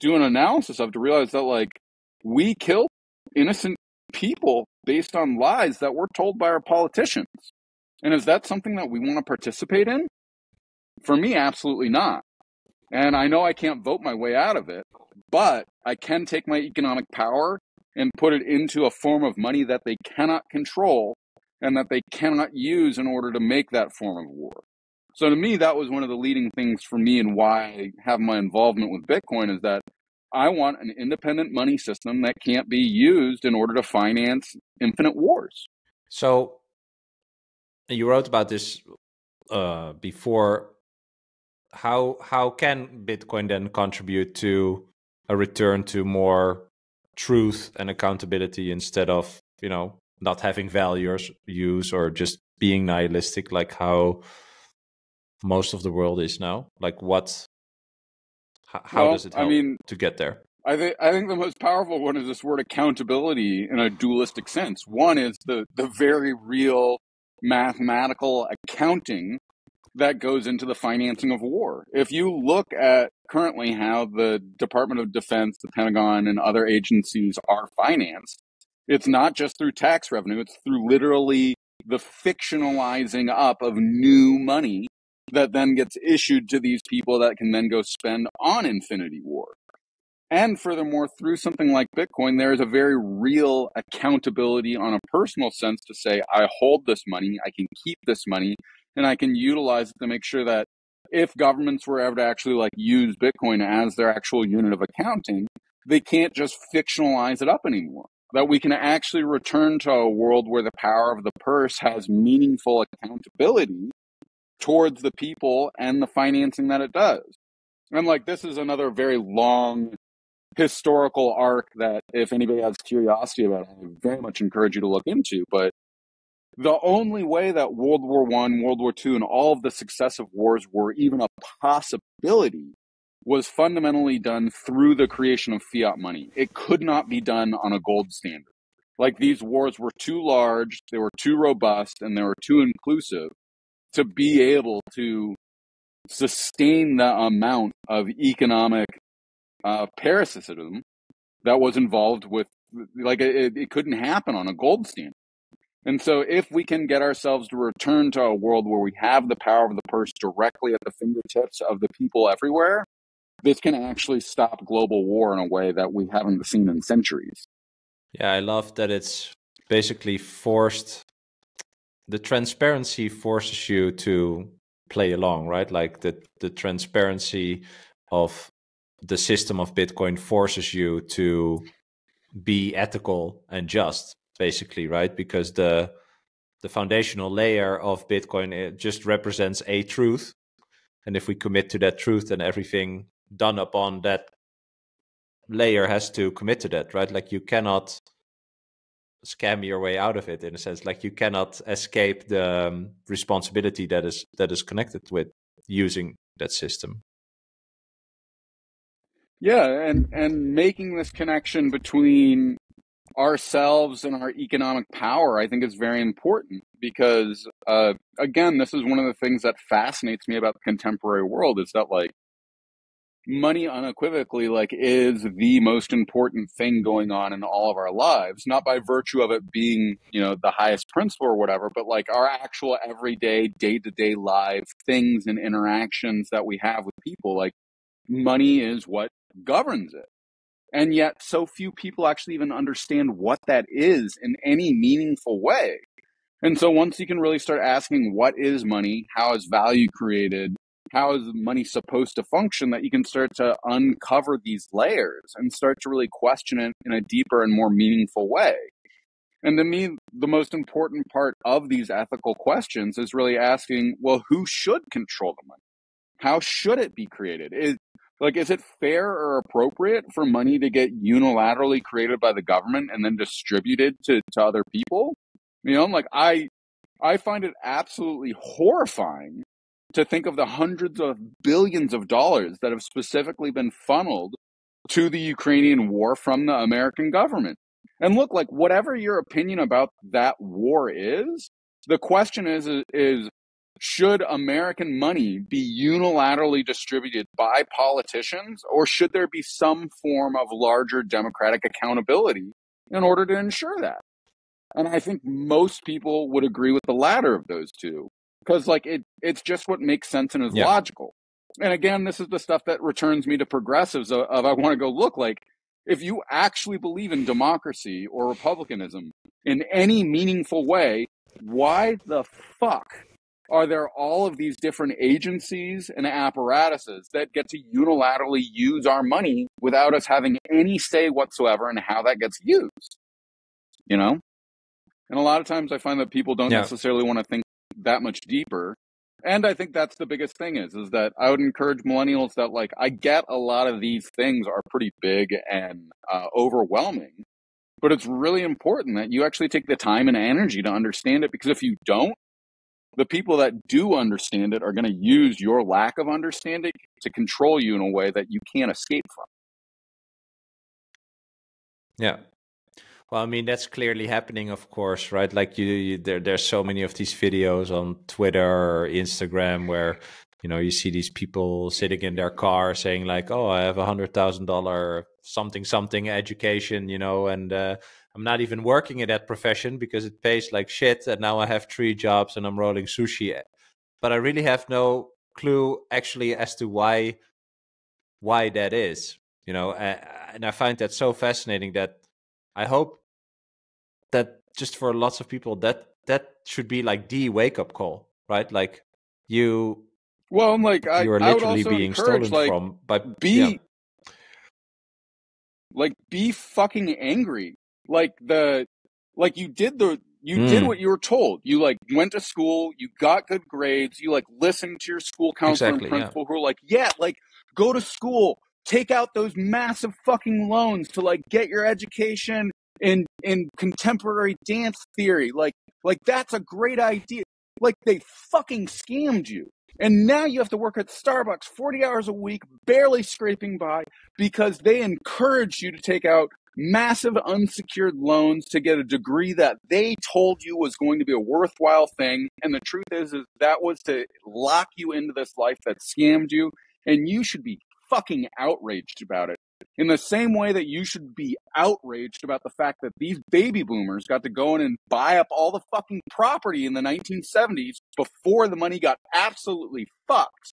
do an analysis of to realize that like we kill innocent people based on lies that we're told by our politicians. And is that something that we want to participate in? For me, absolutely not. And I know I can't vote my way out of it, but I can take my economic power and put it into a form of money that they cannot control and that they cannot use in order to make that form of war. So to me, that was one of the leading things for me and why I have my involvement with Bitcoin is that I want an independent money system that can't be used in order to finance infinite wars. So you wrote about this uh, before. How how can Bitcoin then contribute to a return to more truth and accountability instead of you know not having values use or just being nihilistic like how most of the world is now? Like what how well, does it help I mean, to get there? I think I think the most powerful one is this word accountability in a dualistic sense. One is the the very real mathematical accounting that goes into the financing of war. If you look at currently how the Department of Defense, the Pentagon, and other agencies are financed, it's not just through tax revenue, it's through literally the fictionalizing up of new money that then gets issued to these people that can then go spend on Infinity War. And furthermore, through something like Bitcoin, there is a very real accountability on a personal sense to say, I hold this money, I can keep this money, and I can utilize it to make sure that if governments were ever to actually like use Bitcoin as their actual unit of accounting, they can't just fictionalize it up anymore. That we can actually return to a world where the power of the purse has meaningful accountability towards the people and the financing that it does. And like this is another very long historical arc that if anybody has curiosity about, I very much encourage you to look into. But the only way that World War One, World War Two, and all of the successive wars were even a possibility was fundamentally done through the creation of fiat money. It could not be done on a gold standard. Like these wars were too large, they were too robust, and they were too inclusive to be able to sustain the amount of economic uh, parasitism that was involved with, like, it, it couldn't happen on a gold standard. And so, if we can get ourselves to return to a world where we have the power of the purse directly at the fingertips of the people everywhere, this can actually stop global war in a way that we haven't seen in centuries. Yeah, I love that it's basically forced the transparency forces you to play along, right? Like the the transparency of the system of Bitcoin forces you to be ethical and just, basically, right? Because the the foundational layer of Bitcoin it just represents a truth. And if we commit to that truth, then everything done upon that layer has to commit to that, right? Like you cannot scam your way out of it in a sense. Like you cannot escape the um, responsibility that is that is connected with using that system. Yeah, and and making this connection between ourselves and our economic power, I think is very important because, uh, again, this is one of the things that fascinates me about the contemporary world is that like money unequivocally like is the most important thing going on in all of our lives not by virtue of it being you know the highest principle or whatever but like our actual everyday day-to-day life things and interactions that we have with people like money is what governs it. And yet so few people actually even understand what that is in any meaningful way. And so once you can really start asking what is money? How is value created how is money supposed to function that you can start to uncover these layers and start to really question it in a deeper and more meaningful way. And to me, the most important part of these ethical questions is really asking, well, who should control the money? How should it be created? Is, like, is it fair or appropriate for money to get unilaterally created by the government and then distributed to, to other people? You know, I'm like I, I find it absolutely horrifying to think of the hundreds of billions of dollars that have specifically been funneled to the Ukrainian war from the American government. And look, like whatever your opinion about that war is, the question is is should American money be unilaterally distributed by politicians or should there be some form of larger democratic accountability in order to ensure that? And I think most people would agree with the latter of those two because like it it's just what makes sense and is yeah. logical. And again, this is the stuff that returns me to progressives of, of I want to go look like if you actually believe in democracy or republicanism in any meaningful way, why the fuck are there all of these different agencies and apparatuses that get to unilaterally use our money without us having any say whatsoever in how that gets used? You know? And a lot of times I find that people don't yeah. necessarily want to think that much deeper. And I think that's the biggest thing is, is that I would encourage millennials that like, I get a lot of these things are pretty big and uh, overwhelming, but it's really important that you actually take the time and energy to understand it because if you don't, the people that do understand it are going to use your lack of understanding to control you in a way that you can't escape from. Yeah, well, I mean that's clearly happening, of course, right? Like you, you there, there's so many of these videos on Twitter or Instagram where you know you see these people sitting in their car saying like, "Oh, I have a hundred thousand dollar something something education," you know, and uh, I'm not even working in that profession because it pays like shit, and now I have three jobs and I'm rolling sushi. But I really have no clue actually as to why why that is, you know, and I find that so fascinating that I hope that just for lots of people that that should be like the wake up call, right? Like you well, like I, you are literally being stolen like, from by be yeah. like be fucking angry. Like the like you did the you mm. did what you were told. You like went to school, you got good grades, you like listened to your school counselor exactly, and principal yeah. who were like, yeah, like go to school, take out those massive fucking loans to like get your education in in contemporary dance theory. Like like that's a great idea. Like they fucking scammed you. And now you have to work at Starbucks 40 hours a week, barely scraping by because they encouraged you to take out massive unsecured loans to get a degree that they told you was going to be a worthwhile thing. And the truth is, is that was to lock you into this life that scammed you. And you should be fucking outraged about it. In the same way that you should be outraged about the fact that these baby boomers got to go in and buy up all the fucking property in the 1970s before the money got absolutely fucked.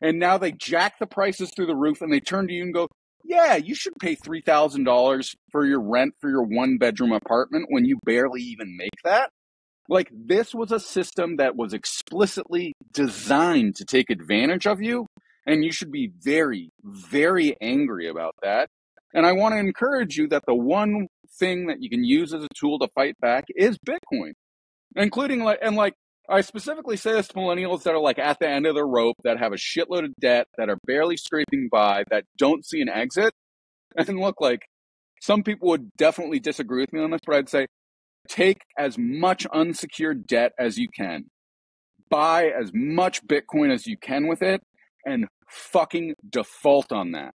And now they jack the prices through the roof and they turn to you and go, yeah, you should pay $3,000 for your rent for your one bedroom apartment when you barely even make that. Like, this was a system that was explicitly designed to take advantage of you and you should be very, very angry about that. And I want to encourage you that the one thing that you can use as a tool to fight back is Bitcoin. including like and like I specifically say this to millennials that are like at the end of the rope, that have a shitload of debt, that are barely scraping by, that don't see an exit. And look, like some people would definitely disagree with me on this, but I'd say take as much unsecured debt as you can, buy as much Bitcoin as you can with it, and fucking default on that.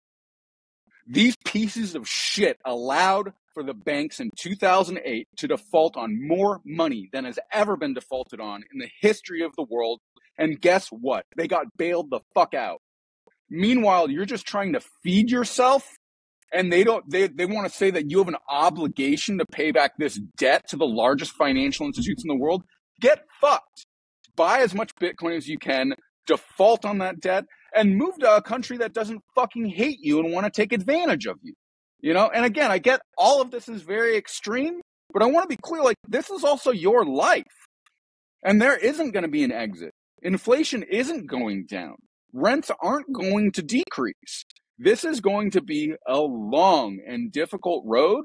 These pieces of shit allowed for the banks in 2008 to default on more money than has ever been defaulted on in the history of the world. And guess what? They got bailed the fuck out. Meanwhile, you're just trying to feed yourself and they don't they, they want to say that you have an obligation to pay back this debt to the largest financial institutes in the world. Get fucked. Buy as much Bitcoin as you can, default on that debt, and move to a country that doesn't fucking hate you and want to take advantage of you. You know, and again, I get all of this is very extreme, but I want to be clear like, this is also your life. And there isn't going to be an exit. Inflation isn't going down. Rents aren't going to decrease. This is going to be a long and difficult road.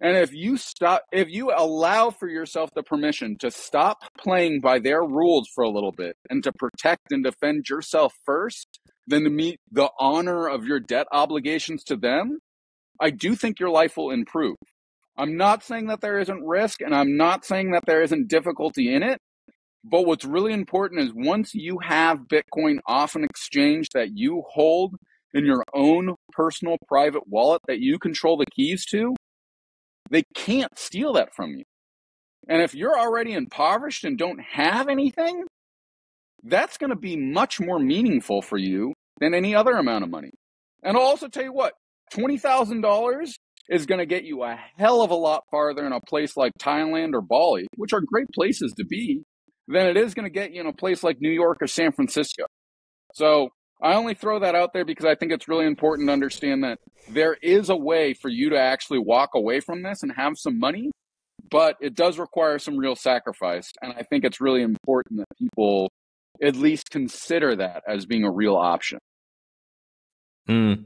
And if you stop, if you allow for yourself the permission to stop playing by their rules for a little bit and to protect and defend yourself first, then to meet the honor of your debt obligations to them, I do think your life will improve. I'm not saying that there isn't risk and I'm not saying that there isn't difficulty in it. But what's really important is once you have Bitcoin off an exchange that you hold in your own personal private wallet that you control the keys to, they can't steal that from you. And if you're already impoverished and don't have anything, that's going to be much more meaningful for you than any other amount of money. And I'll also tell you what, $20,000 is going to get you a hell of a lot farther in a place like Thailand or Bali, which are great places to be, than it is going to get you in a place like New York or San Francisco. So I only throw that out there because I think it's really important to understand that there is a way for you to actually walk away from this and have some money, but it does require some real sacrifice. And I think it's really important that people at least consider that as being a real option. Mm.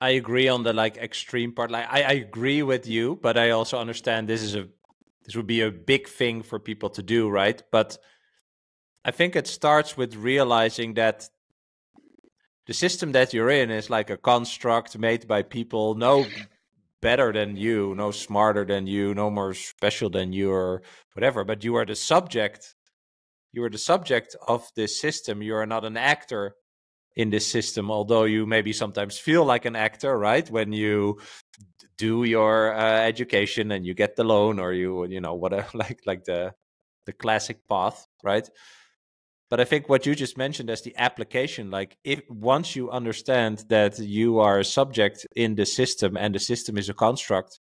I agree on the like extreme part. Like I, I agree with you, but I also understand this is a this would be a big thing for people to do, right? But I think it starts with realizing that the system that you're in is like a construct made by people no better than you, no smarter than you, no more special than you or whatever, but you are the subject. You are the subject of this system. You are not an actor in this system although you maybe sometimes feel like an actor right when you do your uh, education and you get the loan or you you know whatever (laughs) like like the the classic path right but i think what you just mentioned as the application like if once you understand that you are a subject in the system and the system is a construct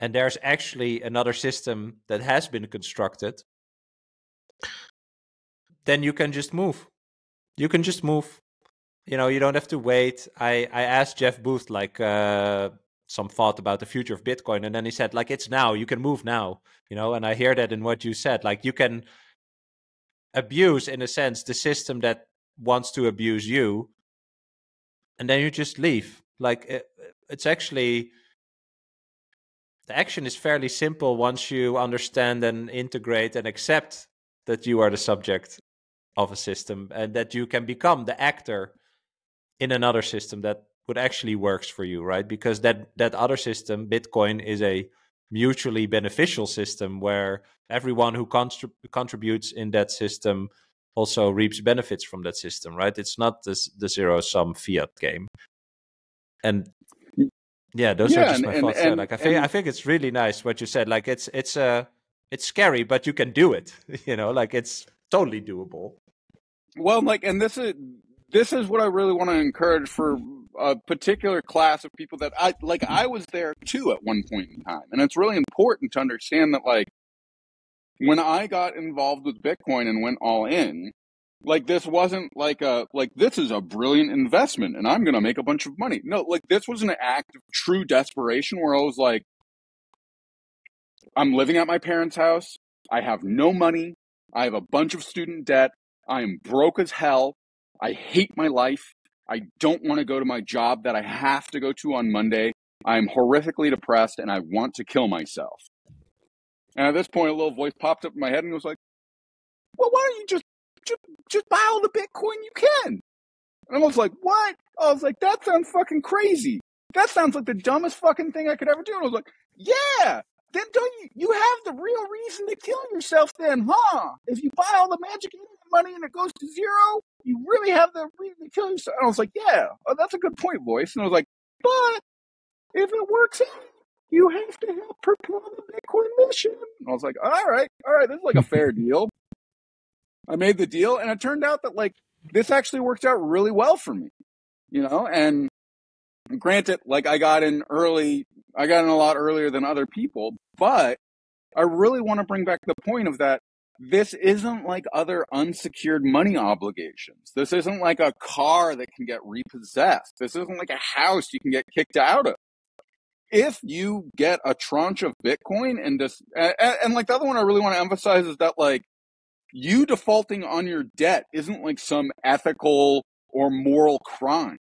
and there's actually another system that has been constructed then you can just move. You can just move. You know you don't have to wait. I i asked jeff booth like uh some thought about the future of bitcoin and then he said like it's now. You can move now. You know and i hear that in what you said. Like you can abuse in a sense the system that wants to abuse you and then you just leave like it, it's actually the action is fairly simple once you understand and integrate and accept that you are the subject of a system and that you can become the actor in another system that would actually works for you, right? Because that that other system, Bitcoin, is a mutually beneficial system where everyone who contrib- contributes in that system also reaps benefits from that system, right? It's not this the zero sum fiat game. And yeah, those yeah, are just and, my thoughts. And, Like I think I think it's really nice what you said. Like it's it's uh it's scary, but you can do it. (laughs) you know, like it's totally doable. Well, like, and this is this is what I really want to encourage for a particular class of people that I like. I was there too at one point in time, and it's really important to understand that like when I got involved with Bitcoin and went all in, like this wasn't like a like this is a brilliant investment and I'm going to make a bunch of money. No, like this was an act of true desperation where I was like I'm living at my parents' house. I have no money. I have a bunch of student debt. I am broke as hell. I hate my life. I don't want to go to my job that I have to go to on Monday. I'm horrifically depressed and I want to kill myself. And at this point, a little voice popped up in my head and was like, well, why don't you just, just, just buy all the Bitcoin you can? And I was like, what? I was like, that sounds fucking crazy. That sounds like the dumbest fucking thing I could ever do. And I was like, yeah, then don't you, you have the real reason to kill yourself then, huh? If you buy all the magic money and it goes to zero, you really have the reason to kill yourself. And I was like, yeah, oh, that's a good point, voice. And I was like, but if it works out, you have to help propel the Bitcoin mission. And I was like, all right, all right, this is like a (laughs) fair deal. I made the deal and it turned out that like this actually worked out really well for me, you know, and granted, like I got in early, I got in a lot earlier than other people, but I really want to bring back the point of that. This isn't like other unsecured money obligations. This isn't like a car that can get repossessed. This isn't like a house you can get kicked out of. If you get a tranche of Bitcoin and just, and, and like the other one I really want to emphasize is that like you defaulting on your debt isn't like some ethical or moral crime.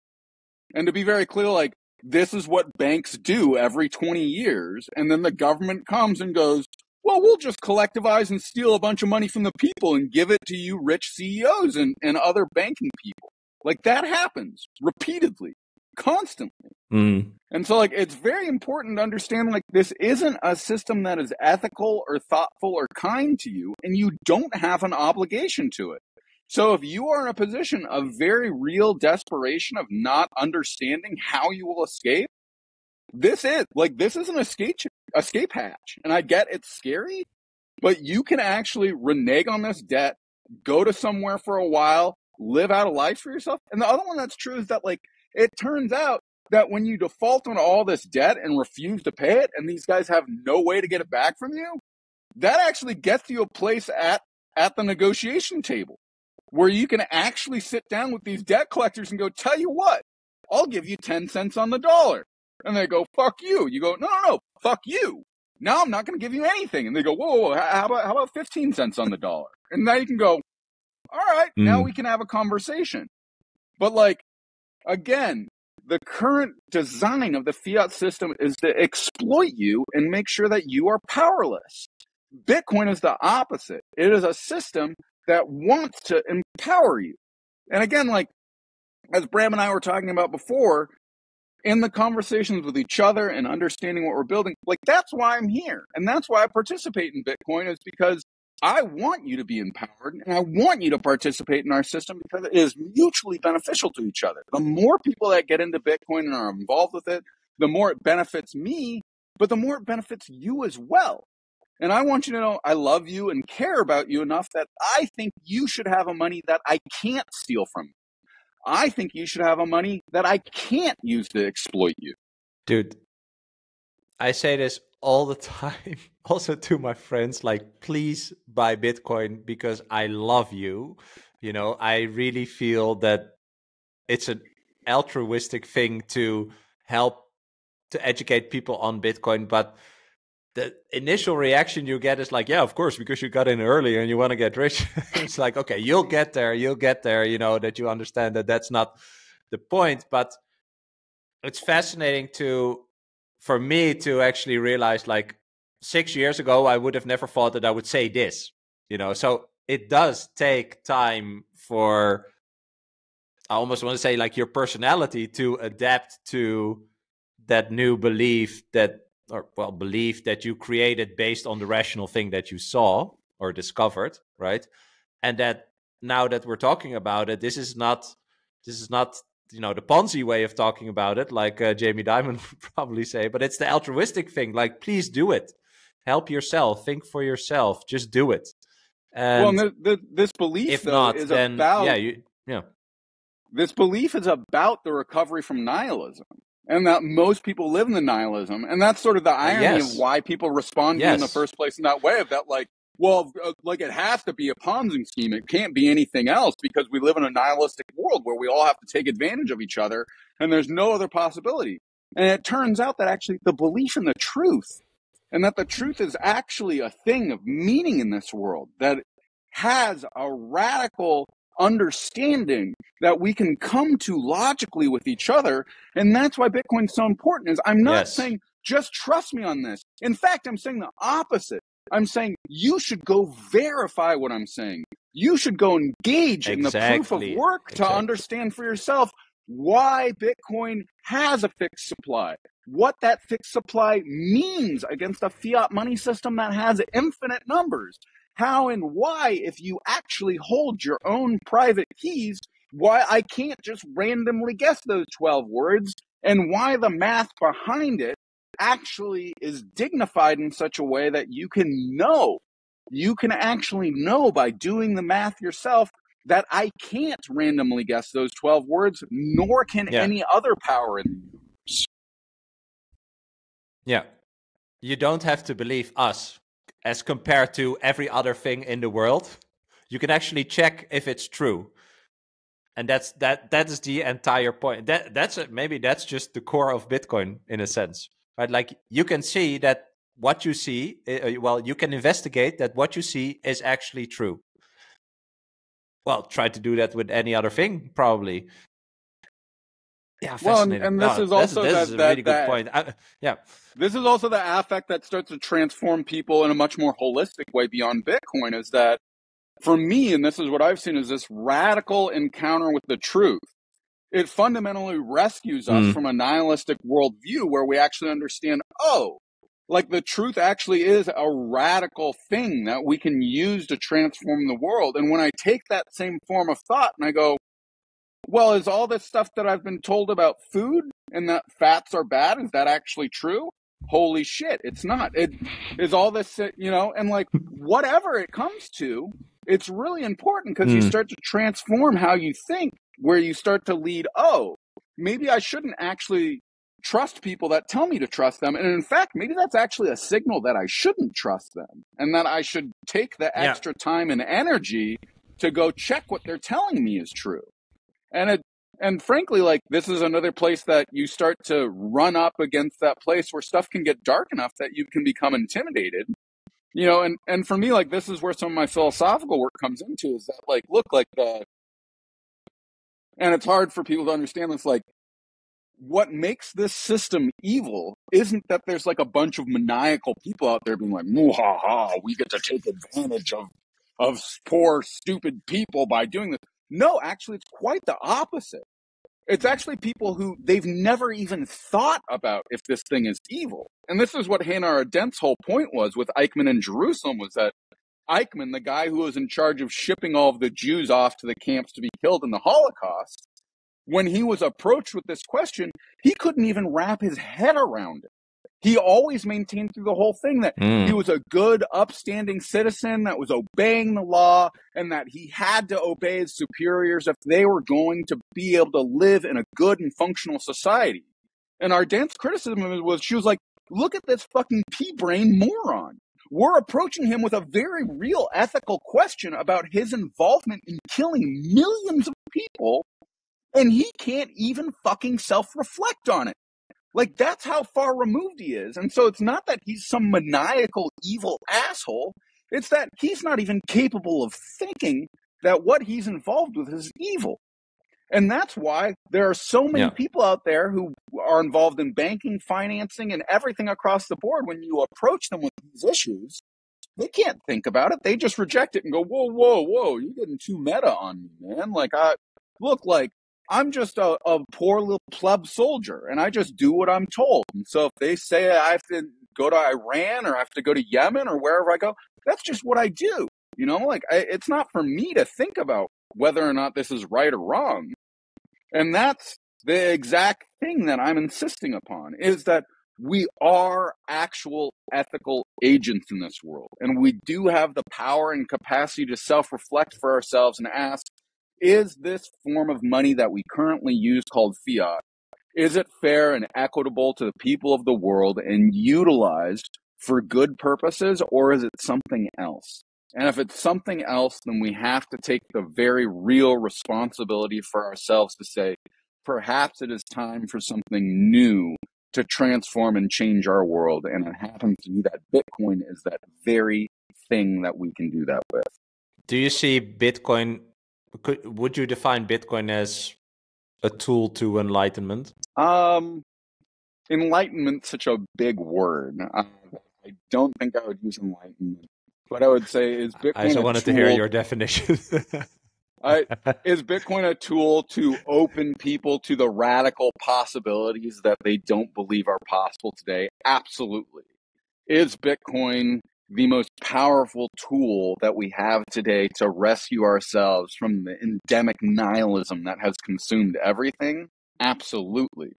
And to be very clear, like this is what banks do every 20 years. And then the government comes and goes, well, we'll just collectivize and steal a bunch of money from the people and give it to you rich CEOs and, and other banking people. Like that happens repeatedly, constantly. Mm. And so like it's very important to understand like this isn't a system that is ethical or thoughtful or kind to you and you don't have an obligation to it. So if you are in a position of very real desperation of not understanding how you will escape, this is like this is an escape escape hatch. And I get it's scary, but you can actually renege on this debt, go to somewhere for a while, live out a life for yourself. And the other one that's true is that like it turns out that when you default on all this debt and refuse to pay it and these guys have no way to get it back from you, that actually gets you a place at at the negotiation table where you can actually sit down with these debt collectors and go, tell you what, I'll give you 10 cents on the dollar. And they go, fuck you. You go, no, no, no, fuck you. Now I'm not going to give you anything. And they go, whoa, whoa, how about, how about 15 cents on the dollar? And now you can go, all right, mm. now we can have a conversation. But like, again, the current design of the fiat system is to exploit you and make sure that you are powerless. Bitcoin is the opposite. It is a system that wants to empower you. And again, like as Bram and I were talking about before, in the conversations with each other and understanding what we're building, like that's why I'm here. And that's why I participate in Bitcoin is because I want you to be empowered and I want you to participate in our system because it is mutually beneficial to each other. The more people that get into Bitcoin and are involved with it, the more it benefits me, but the more it benefits you as well. And I want you to know I love you and care about you enough that I think you should have a money that I can't steal from you. I think you should have a money that I can't use to exploit you. Dude, I say this all the (laughs) time, also to my friends like, please buy Bitcoin because I love you. You know, I really feel that it's an altruistic thing to help to educate people on Bitcoin, but the initial reaction you get is like, yeah, of course, because you got in early and you want to get rich. (laughs) it's like, okay, you'll get there, you'll get there, you know, that you understand that that's not the point. But it's fascinating to, for me to actually realize like six years ago, I would have never thought that I would say this, you know, so it does take time for, I almost want to say like your personality to adapt to that new belief that or well belief that you created based on the rational thing that you saw or discovered right? And that now that we're talking about it this is not this is not you know the ponzi way of talking about it like uh, Jamie Dimon (laughs) would probably say but it's the altruistic thing like please do it. Help yourself think for yourself just do it. And well the, the, this belief if though, not, is then, about yeah you, yeah. This belief is about the recovery from nihilism and that most people live in the nihilism. And that's sort of the irony yes. of why people respond yes. to you in the first place in that way of that, like, well, uh, like it has to be a Ponzi scheme. It can't be anything else because we live in a nihilistic world where we all have to take advantage of each other and there's no other possibility. And it turns out that actually the belief in the truth and that the truth is actually a thing of meaning in this world that has a radical understanding that we can come to logically with each other. And that's why Bitcoin's so important is I'm not yes. saying just trust me on this. In fact, I'm saying the opposite. I'm saying you should go verify what I'm saying. You should go engage exactly. in the proof of work exactly. to understand for yourself why Bitcoin has a fixed supply, what that fixed supply means against a fiat money system that has infinite numbers, how and why, if you actually hold your own private keys, why I can't just randomly guess those 12 words, and why the math behind it actually is dignified in such a way that you can know. You can actually know by doing the math yourself that I can't randomly guess those 12 words, nor can yeah. any other power in the universe. Yeah. You don't have to believe us as compared to every other thing in the world. You can actually check if it's true. And that's that that is the entire point. That that's maybe that's just the core of Bitcoin in a sense. Right? Like you can see that what you see uh, well you can investigate that what you see is actually true well, try to do that with any other thing, probably. Yeah, well, and, and this no, is also this, this is a really that, good point. I, yeah, this is also the affect that starts to transform people in a much more holistic way beyond Bitcoin. Is that for me, and this is what I've seen, is this radical encounter with the truth. It fundamentally rescues us mm. from a nihilistic worldview where we actually understand, oh, like the truth actually is a radical thing that we can use to transform the world. And when I take that same form of thought and I go, well, is all this stuff that I've been told about food and that fats are bad, is that actually true? Holy shit, it's not. It is all this, you know, and like whatever it comes to, it's really important because mm. you hmm. start to transform how you think, where you start to lead, oh, maybe I shouldn't actually trust people that tell me to trust them. And in fact, maybe that's actually a signal that I shouldn't trust them and that I should take the extra yeah. time and energy to go check what they're telling me is true. And it, and frankly, like this is another place that you start to run up against that place where stuff can get dark enough that you can become intimidated. You know, and, and for me, like this is where some of my philosophical work comes into is that like, look, like the, and it's hard for people to understand this, like what makes this system evil isn't that there's like a bunch of maniacal people out there being like, ha ha, we get to take advantage of of poor, stupid people by doing this. No, actually, it's quite the opposite. It's actually people who they've never even thought about if this thing is evil. And this is what Hannah Arendt's whole point was with Eichmann in Jerusalem was that Eichmann, the guy who was in charge of shipping all of the Jews off to the camps to be killed in the Holocaust, when he was approached with this question, he couldn't even wrap his head around it. He always maintained through the whole thing that mm. he was a good, upstanding citizen that was obeying the law and that he had to obey his superiors if they were going to be able to live in a good and functional society. And Arendt's criticism was she was like, look at this fucking pea brain moron. We're approaching him with a very real ethical question about his involvement in killing millions of people and he can't even fucking self reflect on it. Like that's how far removed he is. And so it's not that he's some maniacal evil asshole. It's that he's not even capable of thinking that what he's involved with is evil. And that's why there are so many yeah. people out there who are involved in banking, financing, and everything across the board. When you approach them with these issues, they can't think about it. They just reject it and go, whoa, whoa, whoa, you're getting too meta on me, man. Like, I look like I'm just a, a poor little pleb soldier and I just do what I'm told. And so if they say I have to go to Iran or I have to go to Yemen or wherever I go, that's just what I do. You know, like I, it's not for me to think about whether or not this is right or wrong. And that's the exact thing that I'm insisting upon is that we are actual ethical agents in this world. And we do have the power and capacity to self reflect for ourselves and ask, is this form of money that we currently use called fiat, is it fair and equitable to the people of the world and utilized for good purposes or is it something else? And if it's something else, then we have to take the very real responsibility for ourselves to say, perhaps it is time for something new to transform and change our world. And it happens to be that Bitcoin is that very thing that we can do that with. Do you see Bitcoin could, would you define Bitcoin as a tool to enlightenment? Um, enlightenment such a big word. I don't think I would use enlightenment. What I would say is Bitcoin. I just wanted to hear your definition. (laughs) I, is Bitcoin a tool to open people to the radical possibilities that they don't believe are possible today? Absolutely. Is Bitcoin the most powerful tool that we have today to rescue ourselves from the endemic nihilism that has consumed everything? Absolutely.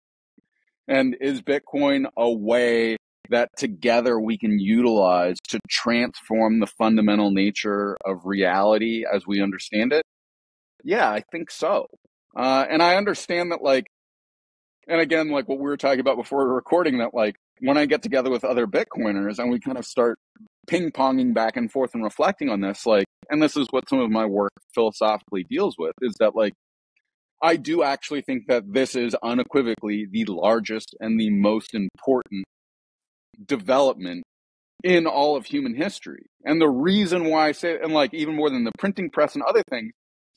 And is Bitcoin a way that together we can utilize to transform the fundamental nature of reality as we understand it? Yeah, I think so. Uh, and I understand that, like, and again, like what we were talking about before recording, that like when I get together with other Bitcoiners and we kind of start ping ponging back and forth and reflecting on this, like, and this is what some of my work philosophically deals with, is that like I do actually think that this is unequivocally the largest and the most important development in all of human history. And the reason why I say, and like even more than the printing press and other things,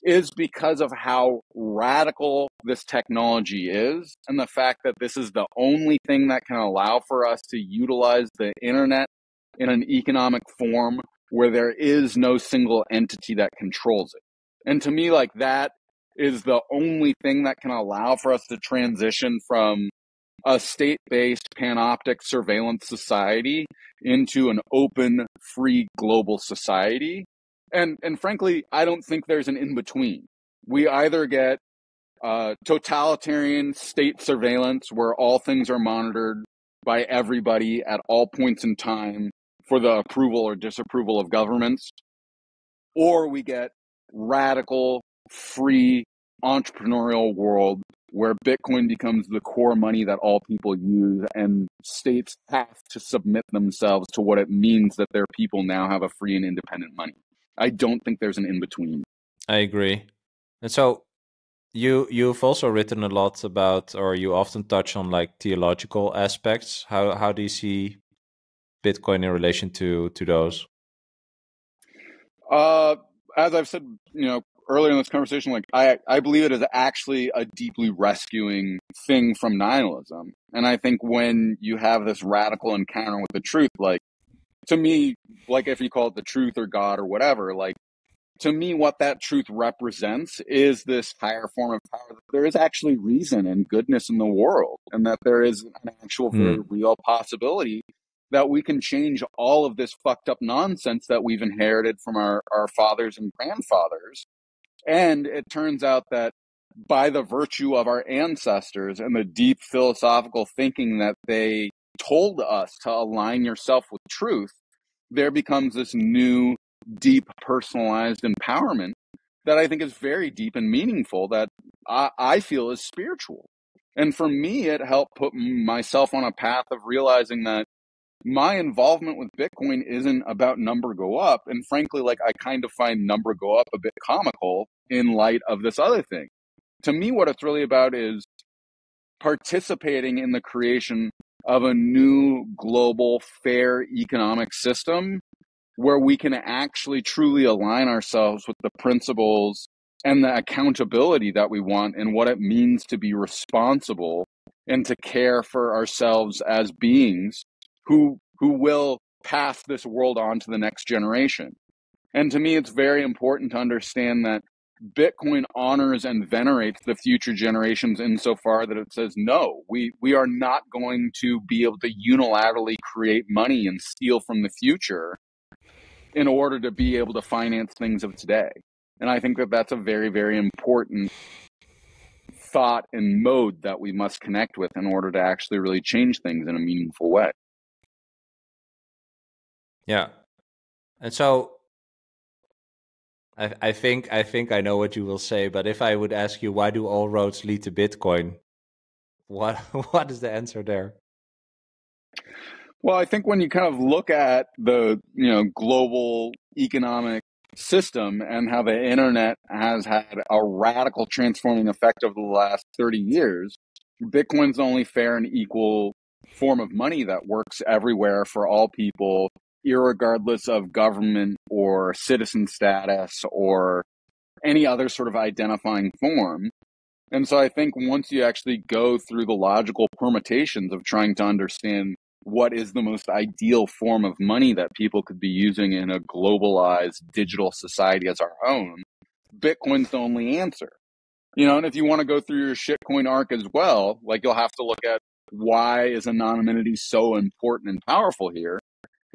is because of how radical this technology is and the fact that this is the only thing that can allow for us to utilize the internet in an economic form where there is no single entity that controls it. And to me, like that is the only thing that can allow for us to transition from a state based panoptic surveillance society into an open, free global society and and frankly, I don't think there's an in between. We either get uh, totalitarian state surveillance where all things are monitored by everybody at all points in time for the approval or disapproval of governments, or we get radical, free, entrepreneurial world where Bitcoin becomes the core money that all people use and states have to submit themselves to what it means that their people now have a free and independent money. I don't think there's an in between. I agree. And so you you've also written a lot about or you often touch on like theological aspects. How how do you see Bitcoin in relation to to those? Uh as I've said, you know, earlier in this conversation, like I, I believe it is actually a deeply rescuing thing from nihilism. And I think when you have this radical encounter with the truth, like to me, like if you call it the truth or God or whatever, like to me, what that truth represents is this higher form of power. That there is actually reason and goodness in the world, and that there is an actual mm. very real possibility that we can change all of this fucked up nonsense that we've inherited from our, our fathers and grandfathers. And it turns out that by the virtue of our ancestors and the deep philosophical thinking that they told us to align yourself with truth, there becomes this new, deep, personalized empowerment that I think is very deep and meaningful that I, I feel is spiritual. And for me, it helped put myself on a path of realizing that my involvement with Bitcoin isn't about number go up. And frankly, like I kind of find number go up a bit comical in light of this other thing. To me, what it's really about is participating in the creation of a new global fair economic system where we can actually truly align ourselves with the principles and the accountability that we want and what it means to be responsible and to care for ourselves as beings who who will pass this world on to the next generation. And to me it's very important to understand that Bitcoin honors and venerates the future generations insofar that it says, no, we, we are not going to be able to unilaterally create money and steal from the future in order to be able to finance things of today. And I think that that's a very, very important thought and mode that we must connect with in order to actually really change things in a meaningful way. Yeah. And so I, I think I think I know what you will say, but if I would ask you why do all roads lead to Bitcoin, what (laughs) what is the answer there? Well, I think when you kind of look at the you know global economic system and how the internet has had a radical transforming effect over the last 30 years, Bitcoin's the only fair and equal form of money that works everywhere for all people regardless of government or citizen status or any other sort of identifying form. And so I think once you actually go through the logical permutations of trying to understand what is the most ideal form of money that people could be using in a globalized digital society as our own, Bitcoin's the only answer. You know, and if you want to go through your shitcoin arc as well, like you'll have to look at why is anonymity so important and powerful here?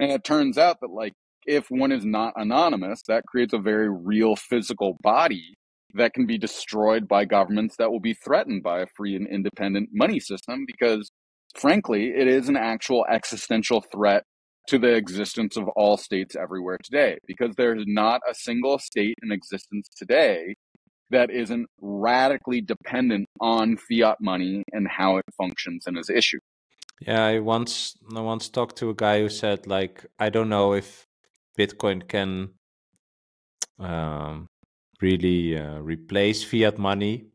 And it turns out that like if one is not anonymous, that creates a very real physical body that can be destroyed by governments that will be threatened by a free and independent money system because frankly, it is an actual existential threat to the existence of all states everywhere today because there's not a single state in existence today that isn't radically dependent on fiat money and how it functions and is issued. Yeah, I once I once talked to a guy who said like I don't know if Bitcoin can um, really uh, replace fiat money.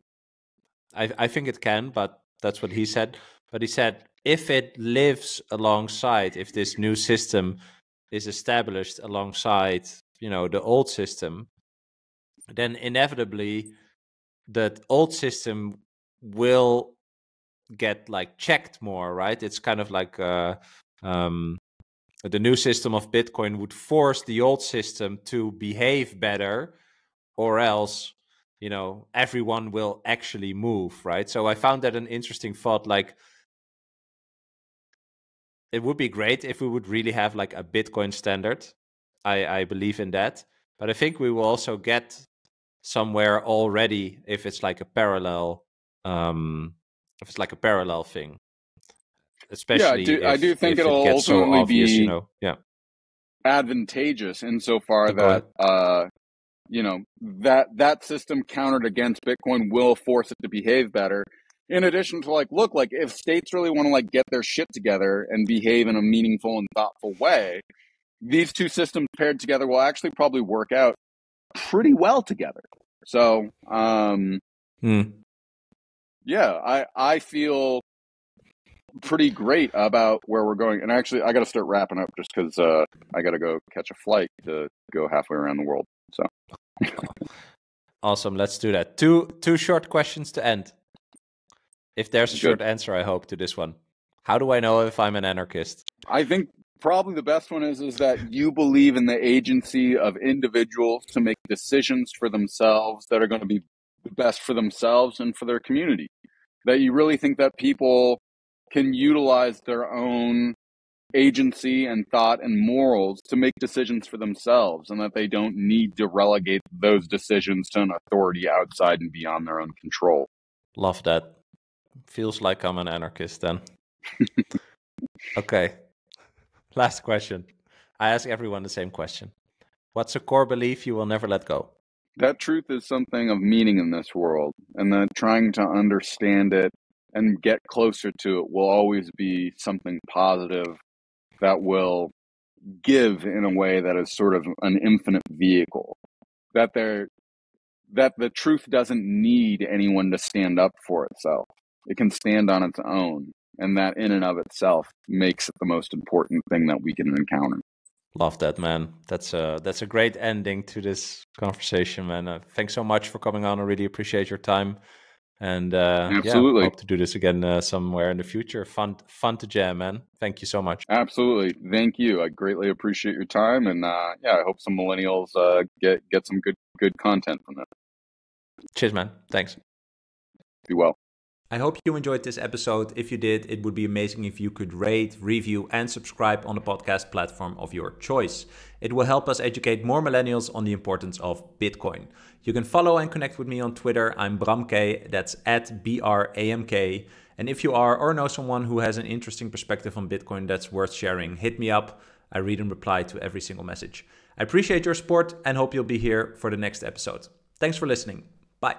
I I think it can, but that's what he said. But he said if it lives alongside, if this new system is established alongside, you know, the old system, then inevitably that old system will get like checked more, right? It's kind of like uh, um, the new system of Bitcoin would force the old system to behave better, or else, you know, everyone will actually move, right? So I found that an interesting thought. Like, it would be great if we would really have like a Bitcoin standard. I I believe in that, but I think we will also get somewhere already if it's like a parallel um if it's like a parallel thing especially yeah, I do, if, I do think it'll it ultimately so obvious, be you know yeah advantageous insofar that uh you know that that system countered against bitcoin will force it to behave better in addition to like look like if states really want to like get their shit together and behave in a meaningful and thoughtful way these two systems paired together will actually probably work out pretty well together. So, um, hmm. Yeah, I I feel pretty great about where we're going. And actually, I got to start wrapping up just because uh, I got to go catch a flight to go halfway around the world. So, (laughs) awesome. Let's do that. Two two short questions to end. If there's a Good. short answer, I hope to this one. How do I know if I'm an anarchist? I think probably the best one is is that you believe in the agency of individuals to make decisions for themselves that are going to be best for themselves and for their community. That you really think that people can utilize their own agency and thought and morals to make decisions for themselves and that they don't need to relegate those decisions to an authority outside and beyond their own control. Love that. Feels like I'm an anarchist then. (laughs) okay. Last question. I ask everyone the same question. What's a core belief you will never let go? That truth is something of meaning in this world, and that trying to understand it and get closer to it will always be something positive that will give in a way that is sort of an infinite vehicle. That there that the truth doesn't need anyone to stand up for itself. It can stand on its own and that in and of itself makes it the most important thing that we can encounter love that man. That's a that's a great ending to this conversation man. Uh, thanks so much for coming on. I really appreciate your time. And uh absolutely. yeah, hope to do this again uh, somewhere in the future. Fun fun to jam man. Thank you so much. Absolutely. Thank you. I greatly appreciate your time. And uh yeah i hope some millennials uh get get some good good content from it cheers man. Thanks. Be well I hope you enjoyed this episode. If you did, it would be amazing if you could rate, review, and subscribe on the podcast platform of your choice. It will help us educate more millennials on the importance of Bitcoin. You can follow and connect with me on Twitter. I'm Bramk, that's at B R A M K. And if you are or know someone who has an interesting perspective on Bitcoin that's worth sharing, hit me up. I read and reply to every single message. I appreciate your support and hope you'll be here for the next episode. Thanks for listening. Bye.